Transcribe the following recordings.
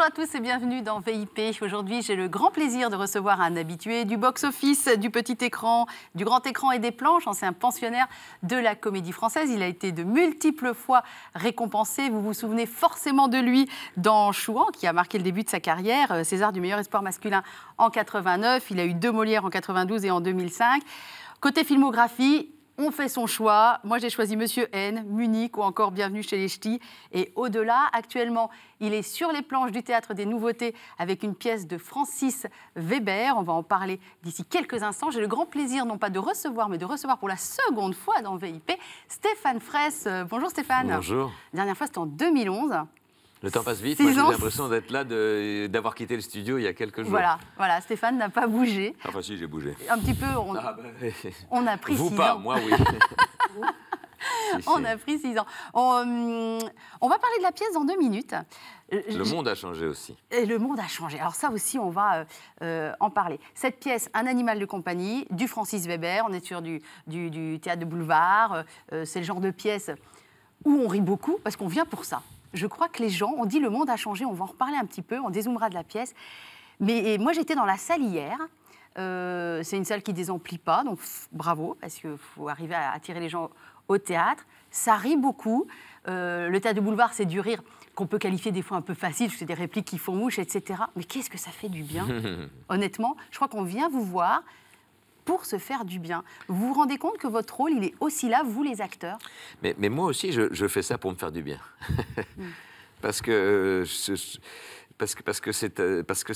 Bonjour à tous et bienvenue dans VIP. Aujourd'hui, j'ai le grand plaisir de recevoir un habitué du box-office, du petit écran, du grand écran et des planches, ancien pensionnaire de la comédie française. Il a été de multiples fois récompensé. Vous vous souvenez forcément de lui dans Chouan, qui a marqué le début de sa carrière, euh, César du meilleur espoir masculin en 89. Il a eu deux Molières en 92 et en 2005. Côté filmographie, on fait son choix. Moi, j'ai choisi Monsieur N, Munich ou encore Bienvenue chez les Ch'tis. Et au-delà, actuellement, il est sur les planches du Théâtre des Nouveautés avec une pièce de Francis Weber. On va en parler d'ici quelques instants. J'ai le grand plaisir, non pas de recevoir, mais de recevoir pour la seconde fois dans VIP Stéphane Fraisse. Euh, bonjour Stéphane. Bonjour. La dernière fois, c'était en 2011. Le temps passe vite. J'ai l'impression d'être là, d'avoir quitté le studio il y a quelques jours. Voilà, voilà, Stéphane n'a pas bougé. Enfin, si, j'ai bougé. Un petit peu, on, Ah, bah, on a pris Vous six pas, ans. moi oui. Si, si. On a pris six ans. On, hum, on va parler de la pièce dans deux minutes. Euh, Le monde a changé aussi. Et le monde a changé. Alors ça aussi, on va euh, euh, en parler. Cette pièce, Un animal de compagnie, du Francis Weber, on est sur du, du- du théâtre de boulevard. euh, c'est le genre de pièce où on rit beaucoup, parce qu'on vient pour ça. Je crois que les gens, on dit le monde a changé, on va en reparler un petit peu, on dézoomera de la pièce. Mais moi, j'étais dans la salle hier. Euh, c'est une salle qui désemplit pas, donc bravo, parce qu'il faut arriver à attirer les gens au théâtre. Ça rit beaucoup. Euh, le théâtre de boulevard, c'est du rire qu'on peut qualifier des fois un peu facile, c'est des répliques qui font mouche, etc. Mais qu'est-ce que ça fait du bien Honnêtement, je crois qu'on vient vous voir pour se faire du bien. Vous vous rendez compte que votre rôle, il est aussi là, vous les acteurs? Mais, mais moi aussi, je, je fais ça pour me faire du bien. Mm. parce que euh, je- parce que parce que c'est euh, parce que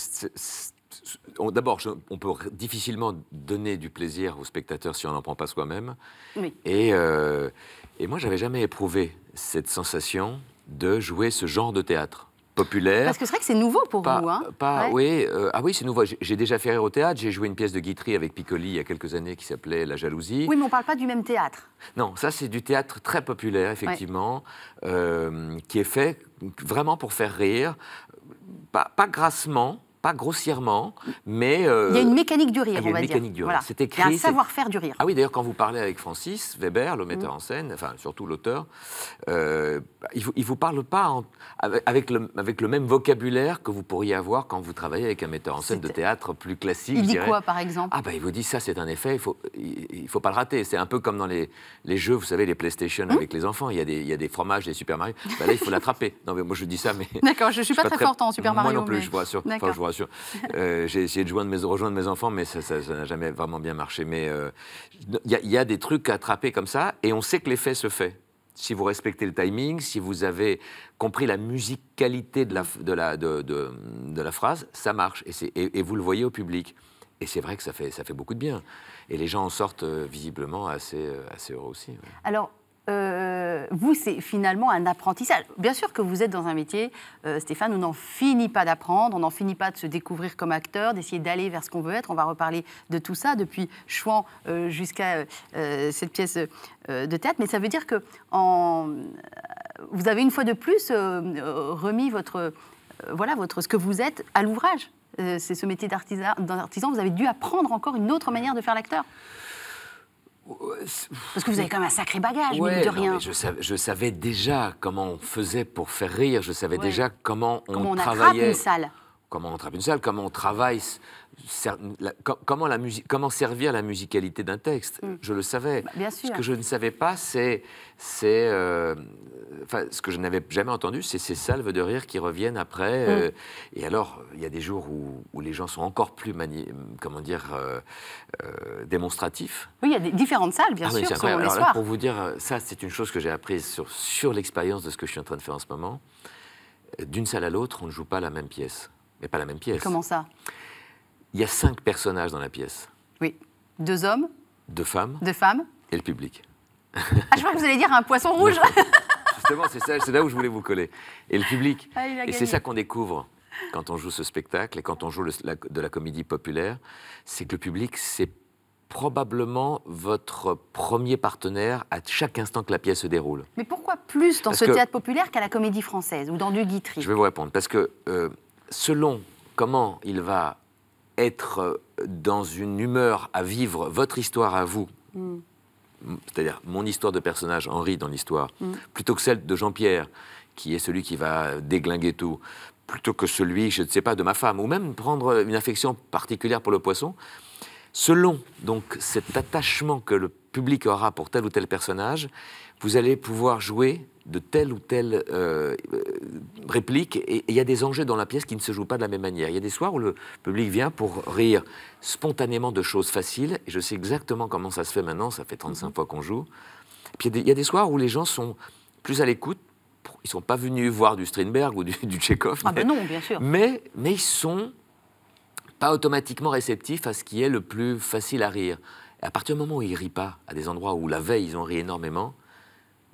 d'abord, on peut difficilement donner du plaisir aux spectateurs si on n'en prend pas soi-même. Oui. Et, euh, et moi, j'avais jamais éprouvé cette sensation de jouer ce genre de théâtre populaire. Parce que c'est vrai que c'est nouveau pour Pas, vous. Hein pas- Ouais. oui, euh, ah oui, c'est nouveau. J'ai- J'ai déjà fait rire au théâtre. J'ai joué une pièce de Guitry avec Piccoli il y a quelques années qui s'appelait La jalousie. Oui, mais on ne parle pas du même théâtre. Non, ça c'est du théâtre très populaire, effectivement, euh, qui est fait vraiment pour faire rire, pas, pas grassement, pas grossièrement, mais euh, Il y a une mécanique du rire, il y a on une va dire. mécanique du rire. Voilà. C'est Il y a écrit, un savoir-faire du rire. ah oui, d'ailleurs, quand vous parlez avec Francis Weber, le Mm. metteur en scène, enfin surtout l'auteur, euh, il ne vous, parle pas en- avec, le, avec le même vocabulaire que vous pourriez avoir quand vous travaillez avec un metteur en scène de théâtre plus classique. Il dit quoi, par exemple? Ah bah il vous dit ça c'est un effet, il faut il, faut pas le rater. C'est un peu comme dans les, les jeux, vous savez les PlayStation avec les enfants, il y a des il y a des fromages, des Super Mario. Bah là il faut l'attraper. Non mais moi je dis ça mais D'accord, je ne suis pas, très forte en Super Mario. Moi non plus, mais- je. Enfin, je vous rassure. Euh, J'ai essayé de rejoindre mes enfants, mais ça n'a jamais vraiment bien marché. Mais euh, il il y a des trucs à attraper comme ça, et on sait que l'effet se fait. Si vous respectez le timing, si vous avez compris la musicalité de la, phrase, ça marche. Et, vous le voyez au public. Et c'est vrai que ça fait, beaucoup de bien. Et les gens en sortent euh, visiblement assez, euh, heureux aussi. Euh, vous, c'est finalement un apprentissage. Bien sûr que vous êtes dans un métier, euh, Stéphane, on n'en finit pas d'apprendre, on n'en finit pas de se découvrir comme acteur, d'essayer d'aller vers ce qu'on veut être. On va reparler de tout ça, depuis Chouan euh, jusqu'à cette pièce de théâtre. Mais ça veut dire que vous avez une fois de plus remis votre, voilà, votre, ce que vous êtes à l'ouvrage. C'est ce métier d'artisan. Vous avez dû apprendre encore une autre manière de faire l'acteur. Parce que vous avez quand même un sacré bagage, Ouais, mine de non, rien. mais je, savais, je savais déjà comment on faisait pour faire rire. Je savais Ouais. déjà comment on, Comment on attrape travaillait. une salle. Comment on attrape une salle, comment on travaille, la- comment, la musique, comment servir la musicalité d'un texte? Je le savais. Bah, bien sûr. Ce que je ne savais pas, c'est, c'est, euh, enfin, ce que je n'avais jamais entendu, c'est ces salves de rire qui reviennent après. Mm. euh, et alors, il y a des jours où, où les gens sont encore plus, mani- comment dire, euh, démonstratifs. Oui, il y a des différentes salles, bien Ah sûr, selon les Alors là, pour vous dire, ça, c'est une chose que j'ai apprise sur, sur l'expérience de ce que je suis en train de faire en ce moment. D'une salle à l'autre, on ne joue pas la même pièce. Mais pas la même pièce. Comment ça? Il y a cinq personnages dans la pièce. Oui. Deux hommes, Deux femmes deux femmes. et le public. Ah, je crois que vous allez dire un poisson rouge. Justement, c'est là où je voulais vous coller. Et le public. Ah, et c'est ça qu'on découvre quand on joue ce spectacle et quand on joue le- la- de la comédie populaire, c'est que le public, c'est probablement votre premier partenaire à chaque instant que la pièce se déroule. Mais pourquoi plus dans Parce ce que- théâtre populaire qu'à la comédie française ou dans du Guitry? Je vais vous répondre. Parce que euh, selon comment il va être euh, dans une humeur à vivre votre histoire à vous, Mm. c'est-à-dire mon histoire de personnage, Henri, dans l'histoire, Mm. plutôt que celle de Jean-Pierre, qui est celui qui va déglinguer tout, plutôt que celui, je ne sais pas, de ma femme, ou même prendre une affection particulière pour le poisson, selon donc cet attachement que le public aura pour tel ou tel personnage, vous allez pouvoir jouer de telle ou telle euh, réplique. Et il y a des enjeux dans la pièce qui ne se jouent pas de la même manière. Il y a des soirs où le public vient pour rire spontanément de choses faciles. Et je sais exactement comment ça se fait maintenant. Ça fait 35 mhm. fois qu'on joue. Puis il y, a des soirs où les gens sont plus à l'écoute. Ils ne sont pas venus voir du Strindberg ou du, du Tchekhov. Ah ben non, bien sûr. Mais, mais ils sont pas automatiquement réceptifs à ce qui est le plus facile à rire. Et à partir du moment où ils rient pas, à des endroits où la veille ils ont ri énormément,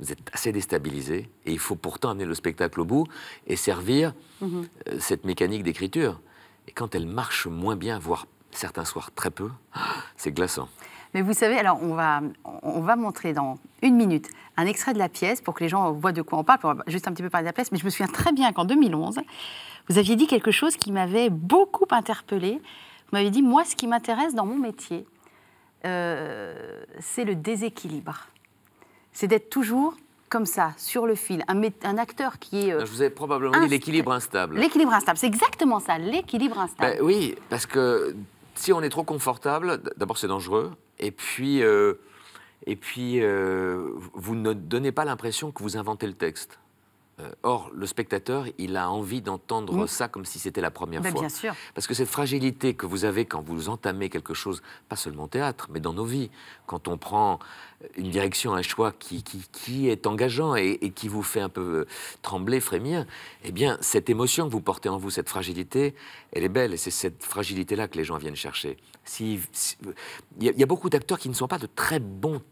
vous êtes assez déstabilisé et il faut pourtant amener le spectacle au bout et servir mhm. euh, cette mécanique d'écriture. Et quand elle marche moins bien, voire certains soirs très peu, c'est glaçant. Mais vous savez, alors on va, on va montrer dans une minute un extrait de la pièce pour que les gens voient de quoi on parle. Va juste un petit peu parler de la pièce, mais je me souviens très bien qu'en 2011, vous aviez dit quelque chose qui m'avait beaucoup interpellée. Vous m'avez dit, moi, ce qui m'intéresse dans mon métier, euh, c'est le déséquilibre c'est d'être toujours comme ça, sur le fil, un, un acteur qui est... Euh, je vous avais probablement dit l'équilibre instable. L'équilibre instable, c'est exactement ça, l'équilibre instable. Ben oui, parce que si on est trop confortable, d'abord c'est dangereux, et puis, euh, et puis euh, vous ne donnez pas l'impression que vous inventez le texte. Euh, or, le spectateur, il a envie d'entendre ça comme si c'était la première ben, fois. Bien sûr. Parce que cette fragilité que vous avez quand vous entamez quelque chose, pas seulement au théâtre, mais dans nos vies, quand on prend une direction, un choix qui, qui, est engageant et, qui vous fait un peu euh, trembler, frémir, eh bien, cette émotion que vous portez en vous, cette fragilité, elle est belle et c'est cette fragilité-là que les gens viennent chercher. Il si, y, y, a beaucoup d'acteurs qui ne sont pas de très bons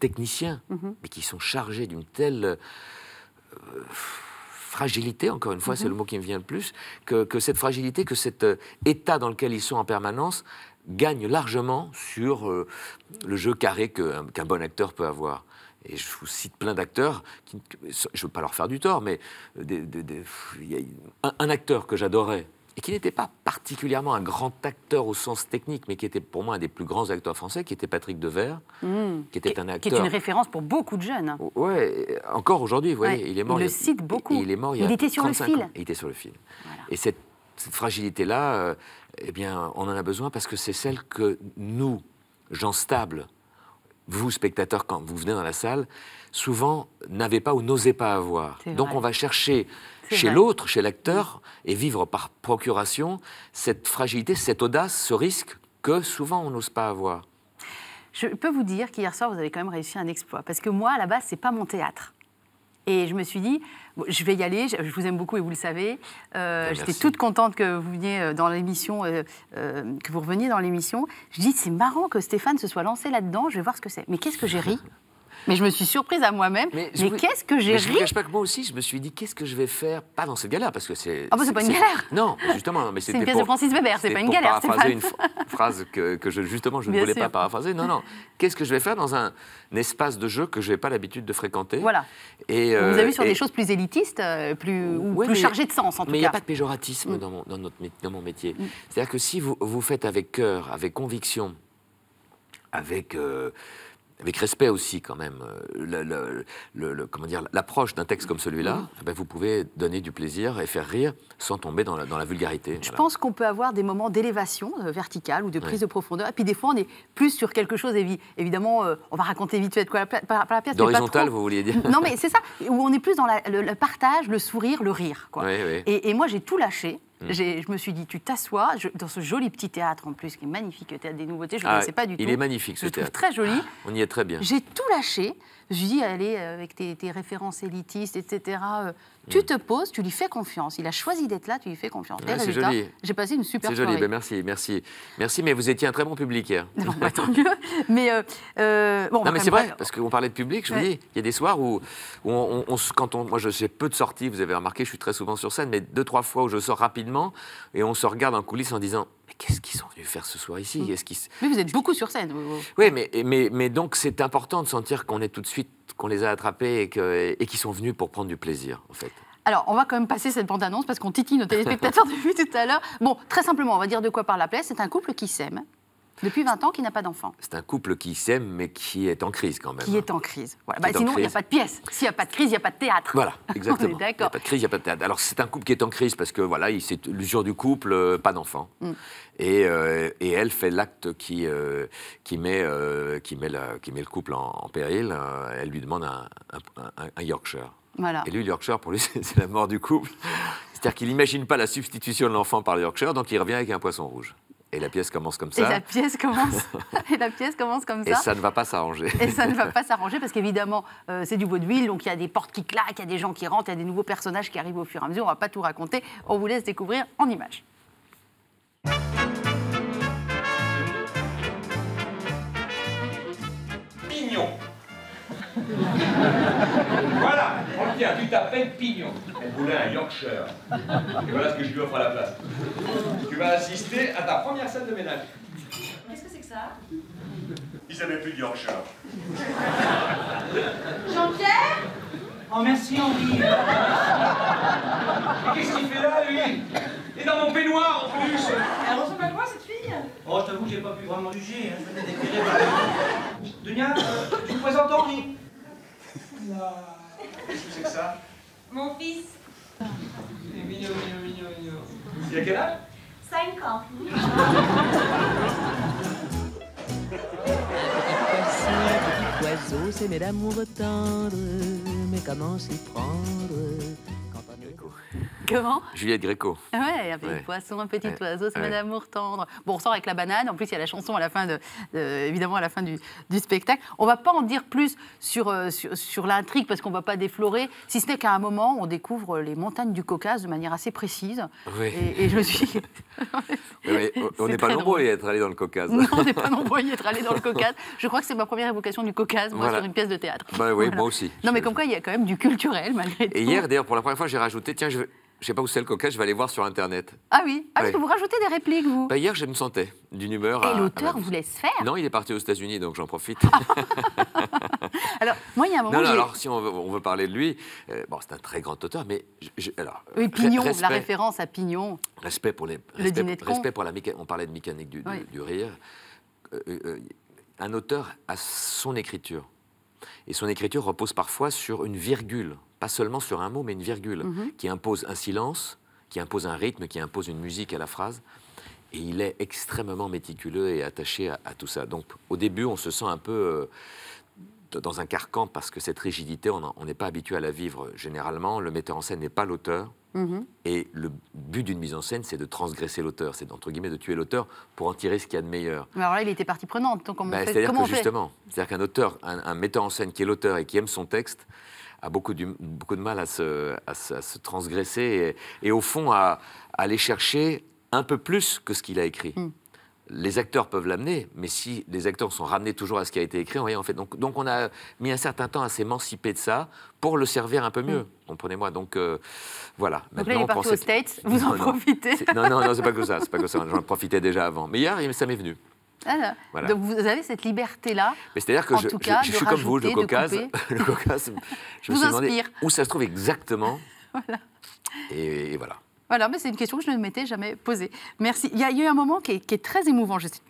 techniciens, mm-hmm. mais qui sont chargés d'une telle fragilité, encore une fois, c'est le mhm. mot qui me vient le plus, que, cette fragilité, que cet euh, état dans lequel ils sont en permanence gagne largement sur euh, le jeu carré qu'un bon acteur peut avoir. Et je vous cite plein d'acteurs, je ne veux pas leur faire du tort, mais un acteur que j'adorais, et qui n'était pas particulièrement un grand acteur au sens technique, mais qui était pour moi un des plus grands acteurs français, qui était Patrick Devers, mmh. qui était un acteur... Qui est une référence pour beaucoup de jeunes. Oui, encore aujourd'hui, vous voyez, il est mort... Il, le cite beaucoup. Il est mort il, était sur le fil. Il était sur le fil. Et cette, fragilité-là, euh, eh bien, on en a besoin parce que c'est celle que nous, gens stables, vous, spectateurs, quand vous venez dans la salle, souvent n'avez pas ou n'osez pas avoir. Donc on va chercher chez l'autre, chez l'acteur, et vivre par procuration cette fragilité, cette audace, ce risque que souvent on n'ose pas avoir. Je peux vous dire qu'hier soir, vous avez quand même réussi un exploit. Parce que moi, à la base, c'est pas mon théâtre. Et je me suis dit, je vais y aller, je vous aime beaucoup et vous le savez. Euh, ben, j'étais toute contente que vous veniez euh, dans l'émission, euh, que vous reveniez dans l'émission. Je dis, c'est marrant que Stéphane se soit lancé là-dedans, je vais voir ce que c'est. Mais qu'est-ce que j'ai ri? Mais je me suis surprise à moi-même. Mais, qu'est-ce que j'ai ri Je ne cache pas que moi aussi, je me suis dit, qu'est-ce que je vais faire Pas dans cette galère, parce que c'est. Ah, bah, c'est pas une galère Non, justement. mais C'est une pièce de Francis Weber, c'est pas une galère. C'est paraphraser une phrase que, que je, justement, je ne voulais pas paraphraser. Non, non. Qu'est-ce que je vais faire dans un, espace de jeu que je n'ai pas l'habitude de fréquenter Voilà. Et, vous avez vu sur des choses plus élitistes, euh, plus, ou plus chargées de sens, en tout cas. Mais il n'y a pas de péjoratisme mm. dans, mon, dans, notre, dans mon métier. Mm. C'est-à-dire que si vous, vous faites avec cœur, avec conviction, avec. Euh, avec respect aussi quand même, euh, le, comment dire, l'approche d'un texte comme celui-là, eh ben, vous pouvez donner du plaisir et faire rire sans tomber dans la, dans la vulgarité. Je pense qu'on peut avoir des moments d'élévation euh, verticale ou de prise de profondeur, et puis des fois on est plus sur quelque chose, évidemment, euh, on va raconter vite fait quoi la, par, la pièce. D'horizontal, vous vouliez dire Non mais c'est ça, où on est plus dans le, partage, le sourire, le rire. Quoi. Et, et moi j'ai tout lâché. Mm. Je me suis dit, tu t'assois dans ce joli petit théâtre en plus, qui est magnifique, le théâtre des nouveautés, je ne ah, sais pas du tout. Il est magnifique ce je théâtre. très joli. On y est très bien. J'ai tout lâché. Je lui dis, allez, avec tes, références élitistes, etc., euh, tu te poses, tu lui fais confiance. Il a choisi d'être là, tu lui fais confiance. c'est joli. J'ai passé une super C'est joli, ben merci, merci. Merci, mais vous étiez un très bon public hier. Non, bah, tant mieux. Mais, euh, euh, bon, non, mais c'est vrai, parce qu'on parlait de public, je vous dis, il y a des soirs où, on, quand on, moi j'ai peu de sorties, vous avez remarqué, je suis très souvent sur scène, mais deux, trois fois où je sors rapidement et on se regarde en coulisses en disant qu'est-ce qu'ils sont venus faire ce soir ici mm. Mais vous êtes beaucoup sur scène. Oui, mais, mais, mais donc c'est important de sentir qu'on est tout de suite, qu'on les a attrapés et, et qu'ils sont venus pour prendre du plaisir, en fait. Alors, on va quand même passer cette bande-annonce parce qu'on titille nos téléspectateurs depuis tout à l'heure. Bon, très simplement, on va dire de quoi parle la plaie. C'est un couple qui s'aime. Depuis 20 ans, qui n'a pas d'enfant. C'est un couple qui s'aime, mais qui est en crise quand même. Qui est en crise. Voilà. Bah, sinon, il n'y a pas de pièce. S'il n'y a pas de crise, il n'y a pas de théâtre. Voilà, exactement. Il n'y a pas de crise, il n'y a pas de théâtre. Alors c'est un couple qui est en crise parce que voilà, il- c'est l'usure du couple, euh, pas d'enfant. Mm. Et, euh, et elle fait l'acte qui, euh, qui, met, qui, met la- qui met le couple en, en péril. Elle lui demande un, un- un- un Yorkshire. Voilà. Et lui, le Yorkshire, pour lui, c'est la mort du couple. C'est-à-dire qu'il n'imagine pas la substitution de l'enfant par le Yorkshire, donc il revient avec un poisson rouge. Et la pièce commence comme Et ça. la pièce commence, et la pièce commence comme Et ça. ça ne va pas s'arranger. Et ça ne va pas s'arranger parce qu'évidemment, euh, c'est du vaudeville, donc il y a des portes qui claquent, il y a des gens qui rentrent, il y a des nouveaux personnages qui arrivent au fur et à mesure. On ne va pas tout raconter, on vous laisse découvrir en images. Voilà, on tient, tu t'appelles Pignon. Elle voulait un Yorkshire. Et voilà ce que je lui offre à la place. Tu vas assister à ta première scène de ménage. Qu'est-ce que c'est que ça? Ils n'avaient plus de Yorkshire. Jean-Pierre? Oh merci Henri. Mais qu'est-ce qu'il fait là, lui? Il est dans mon peignoir, en plus Elle ressemble à quoi cette fille? Oh je t'avoue que j'ai pas pu vraiment juger, hein. je par Dunia, euh, tu me présentes Henri Qu'est-ce que c'est que ça? Mon fils, Il est mignon, mignon, mignon, mignon. Il a quel âge? 5 ans. Petit oiseau, s'aimer d'amour tendre, mais comment s'y prendre? Comment? Juliette Gréco. Ouais, un petit Ouais. poisson, un petit Ouais. oiseau, c'est Ouais. d'amour tendre. Bon, on sort avec la banane. En plus, il y a la chanson à la fin de, de- évidemment, à la fin du, du spectacle. On va pas en dire plus sur, euh, sur, sur l'intrigue parce qu'on va pas déflorer, si ce n'est qu'à un moment, on découvre les montagnes du Caucase de manière assez précise. Oui. Et, et je me suis. Mais on- n'est pas nombreux drôle. à être allés dans le Caucase. non, on n'est pas nombreux à y être allés dans le Caucase. Je crois que c'est ma première évocation du Caucase, moi, Voilà. sur une pièce de théâtre. Bah oui, Voilà. moi aussi. Non, mais comme quoi, il y a quand même du culturel, malgré tout. Et hier, d'ailleurs, pour la première fois, j'ai rajouté, tiens, je ne sais pas où c'est le Caucase, je vais aller voir sur Internet. Ah oui Ah, parce que vous rajoutez des répliques, vous Bah, hier, je me sentais d'une humeur. Et l'auteur vous laisse faire Non, il est parti aux États-Unis, donc j'en profite. Alors, moi, il y a un moment. non, non, alors si on veut, on veut parler de lui, euh, bon, c'est un très grand auteur, mais je- je- alors, Oui, Pignon, la référence à Pignon. respect pour les, Le respect, dîner de respect pour la mécanique. On parlait de mécanique du, du- Oui. du rire. Euh, euh, un auteur a son écriture, et son écriture repose parfois sur une virgule, pas seulement sur un mot, mais une virgule Mhm. qui impose un silence, qui impose un rythme, qui impose une musique à la phrase. Et il est extrêmement méticuleux et attaché à, à tout ça. Donc au début, on se sent un peu euh, dans un carcan parce que cette rigidité, on n'est pas habitué à la vivre. Généralement, le metteur en scène n'est pas l'auteur. Mhm. Et le but d'une mise en scène, c'est de transgresser l'auteur, c'est d'entre guillemets de tuer l'auteur pour en tirer ce qu'il y a de meilleur. Mais alors là, il était partie prenante. Donc, comment Bah, on fait C'est-à-dire que on justement, c'est-à-dire qu'un auteur, un, un metteur en scène qui est l'auteur et qui aime son texte, a beaucoup, du- beaucoup de mal à se, à se- à se transgresser et, et au fond à, à aller chercher un peu plus que ce qu'il a écrit. Mm. Les acteurs peuvent l'amener, mais si les acteurs sont ramenés toujours à ce qui a été écrit, on, en fait. Donc, donc on a mis un certain temps à s'émanciper de ça pour le servir un peu mieux. Comprenez-moi. Donc euh, voilà. Donc là, il est parti aux States. Vous en Non, non. profitez. Non, non, non, c'est pas que ça. C'est pas que ça. J'en profitais déjà avant. Mais hier, ça m'est venu. Voilà. Voilà. Donc vous avez cette liberté-là. Mais c'est-à-dire que En je, tout cas, je suis comme vous, le Caucase. le Caucase, je me Vous suis demandé inspire. où ça se trouve exactement. et, et voilà. Voilà, mais c'est une question que je ne m'étais jamais posée. Merci. Il y a eu un moment qui est, qui est très émouvant. Je sais,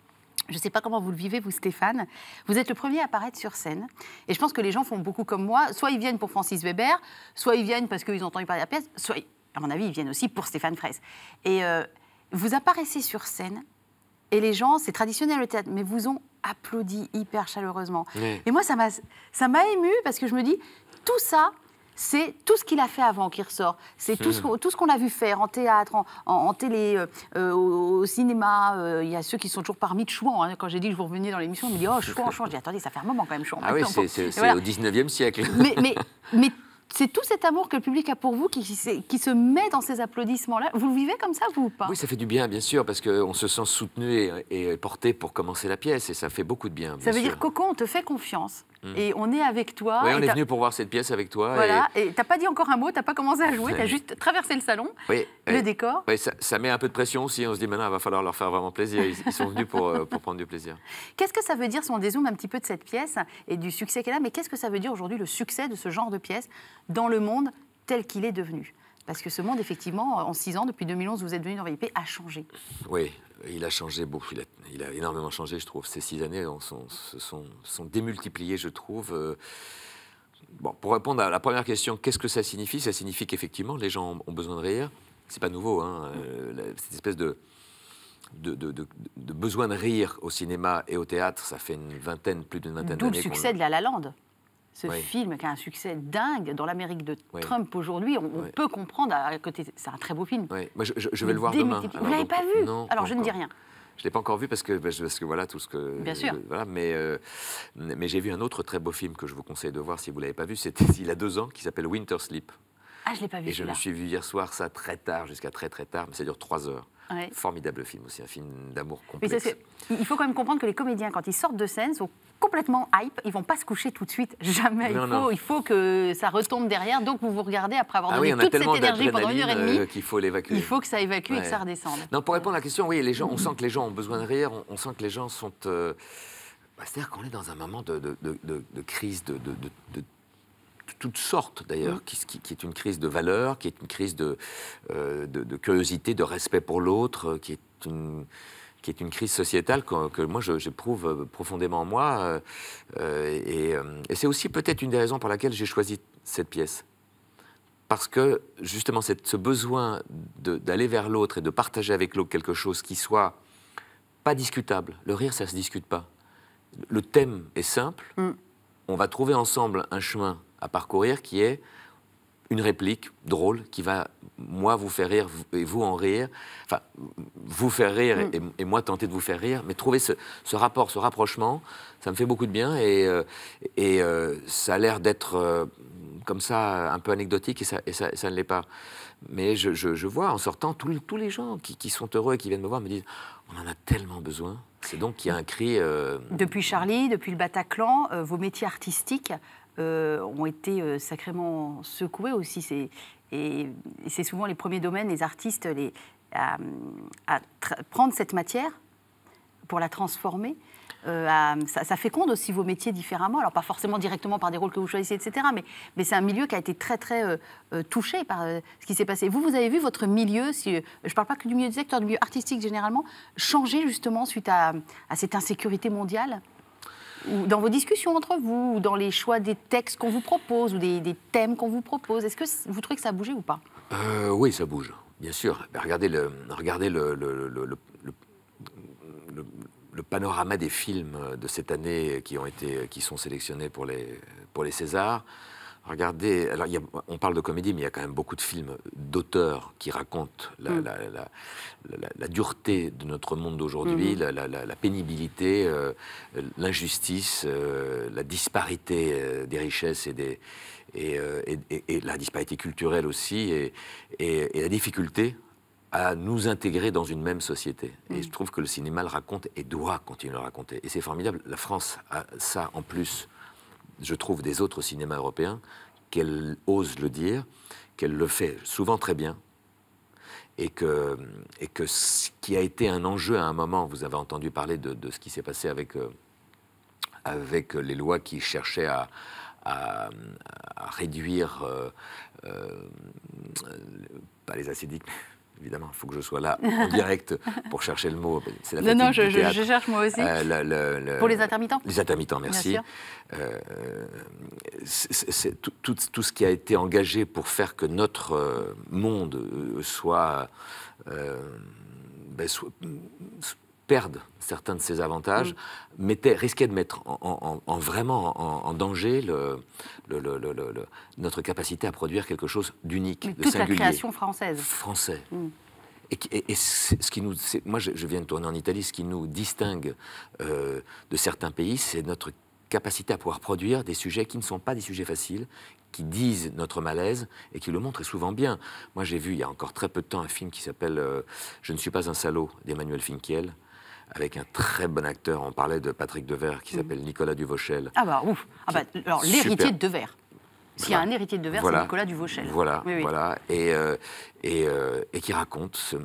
je sais pas comment vous le vivez, vous, Stéphane. Vous êtes le premier à apparaître sur scène. Et je pense que les gens font beaucoup comme moi. Soit ils viennent pour Francis Weber, soit ils viennent parce qu'ils ont entendu parler de la pièce, soit, à mon avis, ils viennent aussi pour Stéphane Fraisse. Et euh, vous apparaissez sur scène, et les gens, c'est traditionnel le théâtre, mais vous ont applaudi hyper chaleureusement. Oui. Et moi, ça m'a ça m'a ému parce que je me dis, tout ça, c'est tout ce qu'il a fait avant qui ressort. C'est tout ce tout ce qu'on a vu faire en théâtre, en, en- en télé, euh, euh, au, au cinéma. Euh, Il y a ceux qui sont toujours parmi de Chouan. hein. Quand j'ai dit que vous reveniez dans l'émission, ils me disent Oh, Chouan, Chouan. Je dis Attendez, ça fait un moment quand même, Chouan. Ah oui, c'est voilà. au 19e siècle. Mais, mais, mais c'est tout cet amour que le public a pour vous qui, se met dans ces applaudissements-là. Vous le vivez comme ça, vous ou pas? Oui, ça fait du bien, bien sûr, parce qu'on se sent soutenu et, et porté pour commencer la pièce, et ça fait beaucoup de bien. Ça bien veut sûr. dire, Coco, on te fait confiance. Et on est avec toi. Oui, on est venu pour voir cette pièce avec toi. Voilà, et t'as pas dit encore un mot, t'as pas commencé à jouer, t'as juste traversé le salon, oui, le et- décor. oui, ça, ça met un peu de pression aussi. On se dit maintenant, il va falloir leur faire vraiment plaisir. Ils, ils sont venus pour, euh, pour prendre du plaisir. Qu'est-ce que ça veut dire si on dézoome un petit peu de cette pièce et du succès qu'elle a Mais qu'est-ce que ça veut dire aujourd'hui le succès de ce genre de pièce dans le monde tel qu'il est devenu? Parce que ce monde, effectivement, en six ans, depuis 2011, vous êtes venu dans VIP, a changé. Oui, il a changé beaucoup. Il a, il a énormément changé, je trouve. Ces six années on sont, se sont, sont démultipliées, je trouve. Euh, Bon, pour répondre à la première question, qu'est-ce que ça signifie? Ça signifie qu'effectivement, les gens ont besoin de rire. C'est pas nouveau, hein, euh, la- cette espèce de, de, de- de- de besoin de rire au cinéma et au théâtre, ça fait une vingtaine, plus d'une vingtaine D'où le d'années. succès de La La Land. Ce Oui. film qui a un succès dingue dans l'Amérique de Oui. Trump aujourd'hui, on, Oui. peut comprendre à côté. C'est un très beau film. Moi, je, je- je vais le voir demain. démultiplie- Alors, Vous l'avez pas vu Non. Alors je ne dis rien. Je l'ai pas encore vu parce que, parce que voilà tout ce que. Bien sûr. Voilà, mais euh, mais j'ai vu un autre très beau film que je vous conseille de voir si vous l'avez pas vu. C'était il a deux ans qui s'appelle Winter Sleep. Ah, je l'ai pas vu. Et je me celui-là. suis vu hier soir ça très tard, jusqu'à très très tard, mais ça dure trois heures. Ouais. Formidable film aussi, un film d'amour complexe. il faut quand même comprendre que les comédiens, quand ils sortent de scène, sont complètement hype. Ils vont pas se coucher tout de suite. Jamais. il, faut, non. il faut que ça retombe derrière. Donc vous vous regardez après avoir Ah donné oui, toute cette énergie pendant une heure et demie. euh, qu'il faut l'évacuer. Il faut que ça évacue et que ça redescende. Non, pour répondre à la question, oui, les gens, on sent que les gens ont besoin de rire, on, on sent que les gens sont. euh, bah, C'est-à-dire qu'on est dans un moment de, de- de- de- crise de toutes sortes, d'ailleurs, Mm. qui, qui- qui est une crise de valeur, qui est une crise de, euh, de, de curiosité, de respect pour l'autre, euh, qui est une qui est une crise sociétale que, que moi j'éprouve euh, profondément en moi. euh, et et c'est aussi peut-être une des raisons pour laquelle j'ai choisi cette pièce parce que justement cette- ce besoin d'aller vers l'autre et de partager avec l'autre quelque chose qui soit pas discutable. Le rire, ça se discute pas. Le thème est simple. Mm. On va trouver ensemble un chemin à parcourir qui est une réplique drôle qui va, moi, vous faire rire et vous en rire. Enfin, vous faire rire et, et moi tenter de vous faire rire. Mais trouver ce, ce rapport, ce rapprochement, ça me fait beaucoup de bien et, euh, et euh, ça a l'air d'être euh, comme ça un peu anecdotique et ça, et ça, ça ne l'est pas. Mais je, je- je vois en sortant tous les, tous les gens qui, qui sont heureux et qui viennent me voir me disent on en a tellement besoin. C'est donc qu'il y a un cri. euh, Depuis Charlie, depuis le Bataclan, vos métiers artistiques ont été euh, sacrément secoués aussi. Et, c'est souvent les premiers domaines, les artistes, à, prendre cette matière pour la transformer. euh, ça, ça féconde aussi vos métiers différemment. Alors, pas forcément directement par des rôles que vous choisissez, etc. Mais, c'est un milieu qui a été très, très euh, euh, touché par euh, ce qui s'est passé. Vous, vous avez vu votre milieu, euh, je ne parle pas que du milieu des acteurs, du milieu artistique généralement, changer justement suite à cette insécurité mondiale? Dans vos discussions entre vous, ou dans les choix des textes qu'on vous propose, ou des, thèmes qu'on vous propose. Est-ce que vous trouvez que ça a bougé ou pas? Euh, oui, ça bouge, bien sûr. Ben, regardez le- le panorama des films de cette année qui, ont été, qui sont sélectionnés pour les, pour les Césars. Regardez, alors il y a- on parle de comédie, mais il y a quand même beaucoup de films d'auteurs qui racontent la, Mm. la- la- la- la dureté de notre monde d'aujourd'hui, la, la- pénibilité, euh, l'injustice, euh, la disparité euh, des richesses et, des, et, et- et- et la disparité culturelle aussi, et, la difficulté à nous intégrer dans une même société. Et je trouve que le cinéma le raconte et doit continuer à le raconter. Et c'est formidable. La France a ça en plus, je trouve, des autres cinémas européens, qu'elle ose le dire, qu'elle le fait souvent très bien. Et que, ce qui a été un enjeu à un moment, vous avez entendu parler de, ce qui s'est passé avec, euh, avec les lois qui cherchaient à, réduire, euh, euh, pas les acidiques, mais évidemment, il faut que je sois là en direct pour chercher le mot. C'est la Non, non, je, cherche moi aussi. Euh, le- le- le- Pour les intermittents Les intermittents, merci. Euh, c'est- tout, tout- tout ce qui a été engagé pour faire que notre euh, monde soit, euh, ben, soit- s- perde certains de ses avantages, Mm. mettait, risquait de mettre en, en- en- en vraiment en, en danger le- le- le- notre capacité à produire quelque chose d'unique, de toute la création française. français. Mm. Et, ce qui nous, moi, je, je viens de tourner en Italie. Ce qui nous distingue euh, de certains pays, c'est notre capacité à pouvoir produire des sujets qui ne sont pas des sujets faciles, qui disent notre malaise et qui le montrent et souvent bien. Moi, j'ai vu il y a encore très peu de temps un film qui s'appelle euh, Je ne suis pas un salaud d'Emmanuel Finkiel, avec un très bon acteur. On parlait de Patrick Devers qui s'appelle Nicolas Duvauchel. Ah bah ouf. Ah bah, alors l'héritier de Devers. S'il y a un héritier de Devers, Voilà. c'est Nicolas Duvauchel. Voilà, Oui, oui. voilà. Et, euh, et, euh, et qui raconte ce-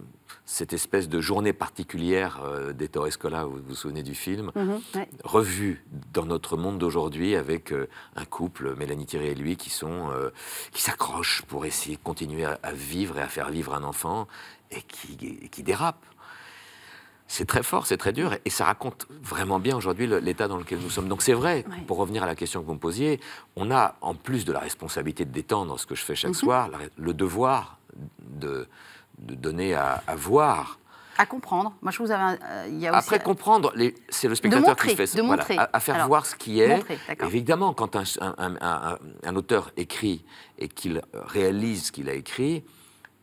cette espèce de journée particulière euh, d'Ettore Scola, vous vous souvenez du film, Mhm, ouais. revue dans notre monde d'aujourd'hui avec un couple, Mélanie Thierry et lui, qui sont qui s'accrochent pour essayer de continuer à, à vivre et à faire vivre un enfant et qui, et qui dérapent. C'est très fort, c'est très dur, et ça raconte vraiment bien aujourd'hui l'état dans lequel nous sommes. Donc c'est vrai, Ouais. pour revenir à la question que vous me posiez, on a, en plus de la responsabilité de détendre ce que je fais Mhm. chaque soir, la- le devoir de, de donner à, à voir. À comprendre. Moi, je vous avais. euh, Il y a aussi. Après, comprendre, c'est le spectateur montrer, qui fait ça. de Voilà, montrer. à, à faire Alors, voir ce qui est. montrer. Évidemment, quand un, un- un- un- un auteur écrit et qu'il réalise ce qu'il a écrit,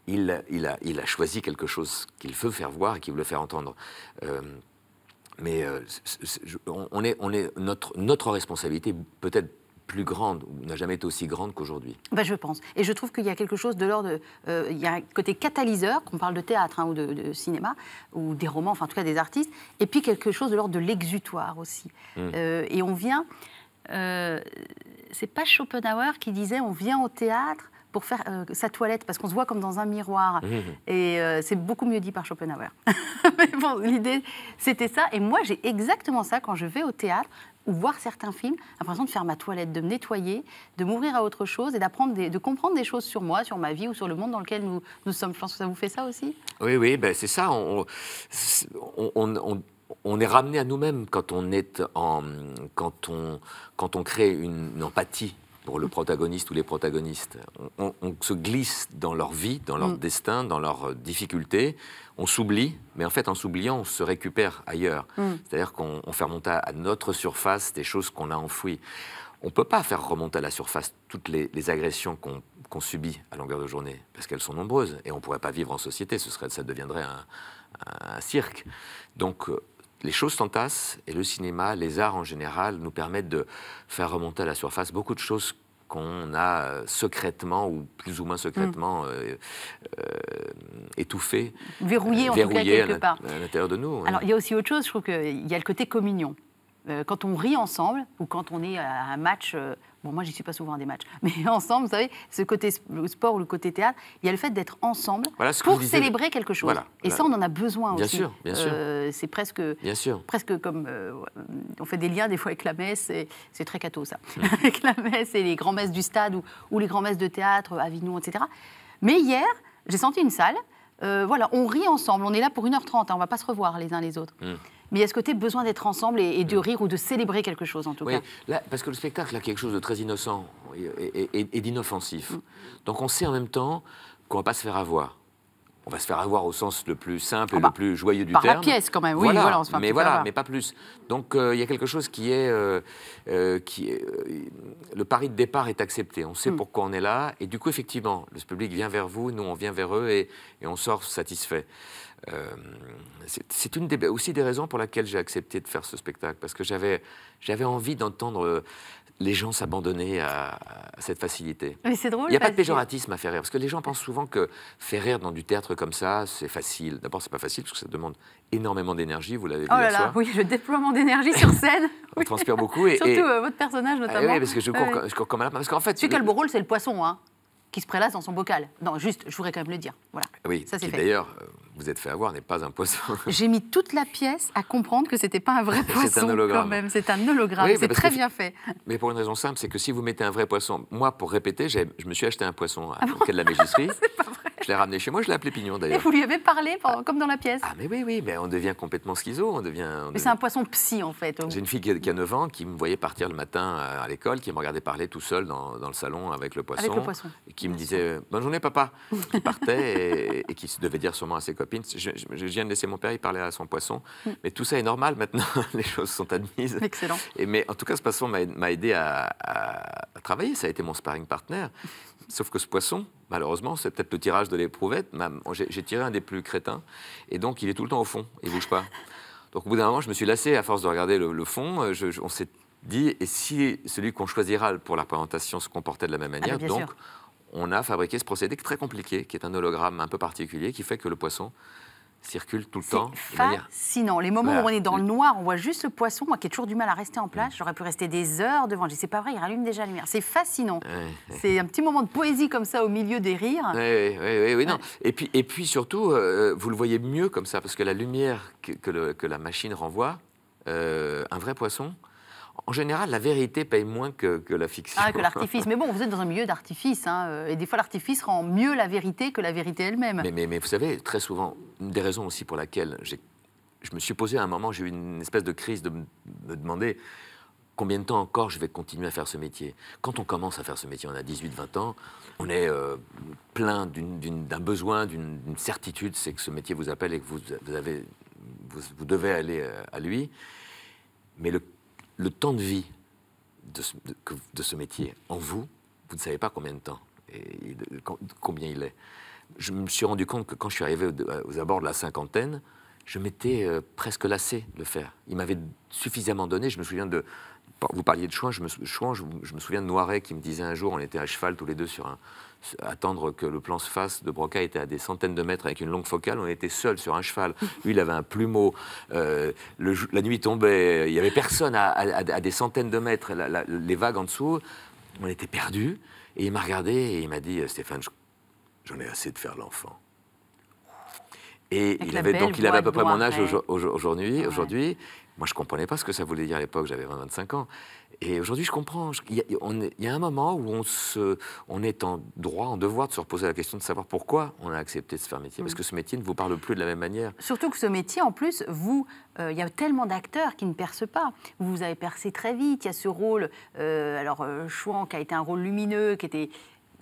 il, il a, il a choisi quelque chose qu'il veut faire voir et qu'il veut faire entendre. Euh, mais euh, on, est, on est notre, notre responsabilité peut-être plus grande, n'a jamais été aussi grande qu'aujourd'hui. Ben, je pense. Et je trouve qu'il y a quelque chose de l'ordre. euh, il y a un côté catalyseur, qu'on parle de théâtre hein, ou de, de cinéma, ou des romans, enfin en tout cas des artistes, et puis quelque chose de l'ordre de l'exutoire aussi. Euh, et on vient. Euh, c'est pas Schopenhauer qui disait on vient au théâtre pour faire euh, sa toilette, parce qu'on se voit comme dans un miroir. Et euh, c'est beaucoup mieux dit par Schopenhauer. Mais bon, l'idée, c'était ça. Et moi, j'ai exactement ça quand je vais au théâtre ou voir certains films, l'impression de faire ma toilette, de me nettoyer, de m'ouvrir à autre chose et d'apprendre, des- de comprendre des choses sur moi, sur ma vie ou sur le monde dans lequel nous, nous sommes. Je pense que ça vous fait ça aussi? Oui, oui, ben c'est ça. On, on, on- on- on est ramené à nous-mêmes quand on est en, quand on, quand on crée une, une empathie pour le protagoniste ou les protagonistes. On, on- on se glisse dans leur vie, dans leur Mm. destin, dans leurs euh, difficultés. On s'oublie, mais en fait, en s'oubliant, on se récupère ailleurs. Mm. C'est-à-dire qu'on on fait remonter à notre surface des choses qu'on a enfouies. On ne peut pas faire remonter à la surface toutes les, les agressions qu'on qu'on subit à longueur de journée, parce qu'elles sont nombreuses, et on ne pourrait pas vivre en société, ce serait, ça deviendrait un, un cirque. Donc, euh, les choses s'entassent, et le cinéma, les arts en général, nous permettent de faire remonter à la surface beaucoup de choses qu'on a euh, secrètement, ou plus ou moins secrètement, euh, euh, étouffées, Verrouillé euh, en tout cas quelque à l'intérieur de nous. Alors, il y a aussi autre chose, je trouve qu'il y a le côté communion. Euh, quand on rit ensemble, ou quand on est à un match, euh, bon, moi, j'y suis pas souvent à des matchs, mais ensemble, vous savez, ce côté sport ou le côté théâtre, il y a le fait d'être ensemble Voilà ce que pour célébrer quelque chose. Voilà, Et ça, on en a besoin Bien aussi. sûr, bien sûr. Euh, c'est presque, Bien sûr. presque comme. euh, on fait des liens des fois avec la messe, c'est très catho ça. Mm. avec la messe et les grands-messes du stade ou, ou les grands-messes de théâtre, Avignon, etc. Mais hier, j'ai senti une salle. euh, voilà, on rit ensemble. On est là pour 1h30, hein, on va pas se revoir les uns les autres. Mm. Mais il y a ce côté besoin d'être ensemble et, et de rire ou de célébrer quelque chose en tout Oui, cas. là, parce que le spectacle a quelque chose de très innocent et, et- et- et d'inoffensif. Mm. Donc on sait en même temps qu'on va pas se faire avoir. On va se faire avoir au sens le plus simple et Ah bah, le plus joyeux du par la terme. pièce, quand même. Oui, voilà, on se fait mais voilà, mais pas plus. Donc euh, il y a quelque chose qui est, euh, euh, qui est, le pari de départ est accepté. On sait Mm. pourquoi on est là et du coup effectivement, le public vient vers vous, nous on vient vers eux et, et on sort satisfait. Euh, c'est une des, aussi des raisons pour lesquelles j'ai accepté de faire ce spectacle, parce que j'avais j'avais envie d'entendre les gens s'abandonner à, à cette facilité. Mais c'est drôle. Il n'y a pas de péjoratisme à faire rire, parce que les gens pensent souvent que faire rire dans du théâtre comme ça, c'est facile. D'abord, c'est pas facile, parce que ça demande énormément d'énergie, vous l'avez vu Oh là là, soir. oui, le déploiement d'énergie sur scène. On Oui. transpire beaucoup. Et, Surtout et- euh, votre personnage Ah notamment. oui, parce que je cours, Ouais, comme- ouais. je cours comme un lapin. Parce qu'en fait, Celui qui a le beau rôle, c'est le poisson, hein, qui se prélasse dans son bocal. Non, juste, je voudrais quand même le dire. Voilà. oui, ça, c'est fait. d'ailleurs, euh, vous êtes fait avoir, n'est pas un poisson. J'ai mis toute la pièce à comprendre que c'était pas un vrai C'est poisson un hologramme. quand même. C'est un hologramme. Oui, c'est très bien fait. Mais pour une raison simple, c'est que si vous mettez un vrai poisson, moi, pour répéter, j'ai- je me suis acheté un poisson Ah à quai de la mégisserie. Je l'ai ramené chez moi, je l'ai appelé Pignon Et d'ailleurs. vous lui avez parlé pendant- comme dans la pièce. Ah mais oui, oui, mais on devient complètement schizo, on devient... on Mais devient- c'est un poisson psy en fait. J'ai une fille qui a, qui a 9 ans qui me voyait partir le matin à, l'école, qui me regardait parler tout seul dans, dans le salon avec le poisson. Avec le poisson. Et qui me disait Bonne journée, papa. Qui partait et, et qui devait dire sûrement à ses copines je, je- je viens de laisser mon père, il parlait à son poisson. Mm. Mais tout ça est normal maintenant, les choses sont admises. Excellent. Et, mais en tout cas, ce poisson m'a m'a aidé à, à- à travailler. Ça a été mon sparring partner. Sauf que ce poisson, malheureusement, c'est peut-être le tirage de l'éprouvette. J'ai tiré un des plus crétins. Et donc, il est tout le temps au fond. Il bouge pas. Donc, au bout d'un moment, je me suis lassé à force de regarder le, le fond. euh, je- je- on s'est dit, et si celui qu'on choisira pour la représentation se comportait de la même bah, manière Donc, sûr. on a fabriqué ce procédé très compliqué, qui est un hologramme un peu particulier, qui fait que le poisson circule tout le temps. fascinant. Les moments Voilà. où on est dans le noir, on voit juste le poisson. Moi qui ai toujours du mal à rester en place, Mm. j'aurais pu rester des heures devant. Je dis, c'est pas vrai, il rallume déjà la lumière. C'est fascinant. Ouais. C'est un petit moment de poésie comme ça au milieu des rires. Oui, oui, oui, non. Et puis, et puis surtout, euh, vous le voyez mieux comme ça, parce que la lumière que, que le- que la machine renvoie, euh, un vrai poisson, en général, la vérité paye moins que, que la fiction. Ah, que l'artifice. Mais bon, vous êtes dans un milieu d'artifice. hein, euh, et des fois, l'artifice rend mieux la vérité que la vérité elle-même. Mais, mais, mais vous savez, très souvent, une des raisons aussi pour laquelle je me suis posé à un moment, j'ai eu une espèce de crise de me demander combien de temps encore je vais continuer à faire ce métier. Quand on commence à faire ce métier, on a 18-20 ans, on est euh, plein d'un besoin, d'une certitude, c'est que ce métier vous appelle et que vous, vous avez, vous, vous devez aller euh, à lui. Mais le, le temps de vie de ce, métier en vous, vous ne savez pas combien de temps et combien il est. Je me suis rendu compte que quand je suis arrivé aux, aux abords de la cinquantaine, je m'étais euh, presque lassé de le faire. Il m'avait suffisamment donné. Je me souviens de. Vous parliez de Chouin, je me, je me souviens de Noiret qui me disait un jour, on était à cheval tous les deux sur un. Attendre que le plan se fasse. De Broca était à des centaines de mètres avec une longue focale. On était seuls sur un cheval. Lui, il avait un plumeau. euh, le la nuit tombait. Il n'y avait personne à, à- à des centaines de mètres. la- la- les vagues en dessous. On était perdus. Et il m'a regardé et il m'a dit Stéphane, je- j'en ai assez de faire l'enfant. Et Avec il la avait, belle donc il avait à peu près mon âge aujourd'hui. Ouais. Aujourd'hui, moi je comprenais pas ce que ça voulait dire à l'époque. J'avais 20-25 ans. Et aujourd'hui, je comprends. Il y, a- y un moment où on, se, on est en droit, en devoir de se reposer la question de savoir pourquoi on a accepté de se faire métier. Mm. Parce que ce métier ne vous parle plus de la même manière. Surtout que ce métier, en plus, vous, euh, il y a tellement d'acteurs qui ne percent pas. Vous, vous avez percé très vite. Il y a ce rôle, euh, alors euh, Chouan, qui a été un rôle lumineux, qui était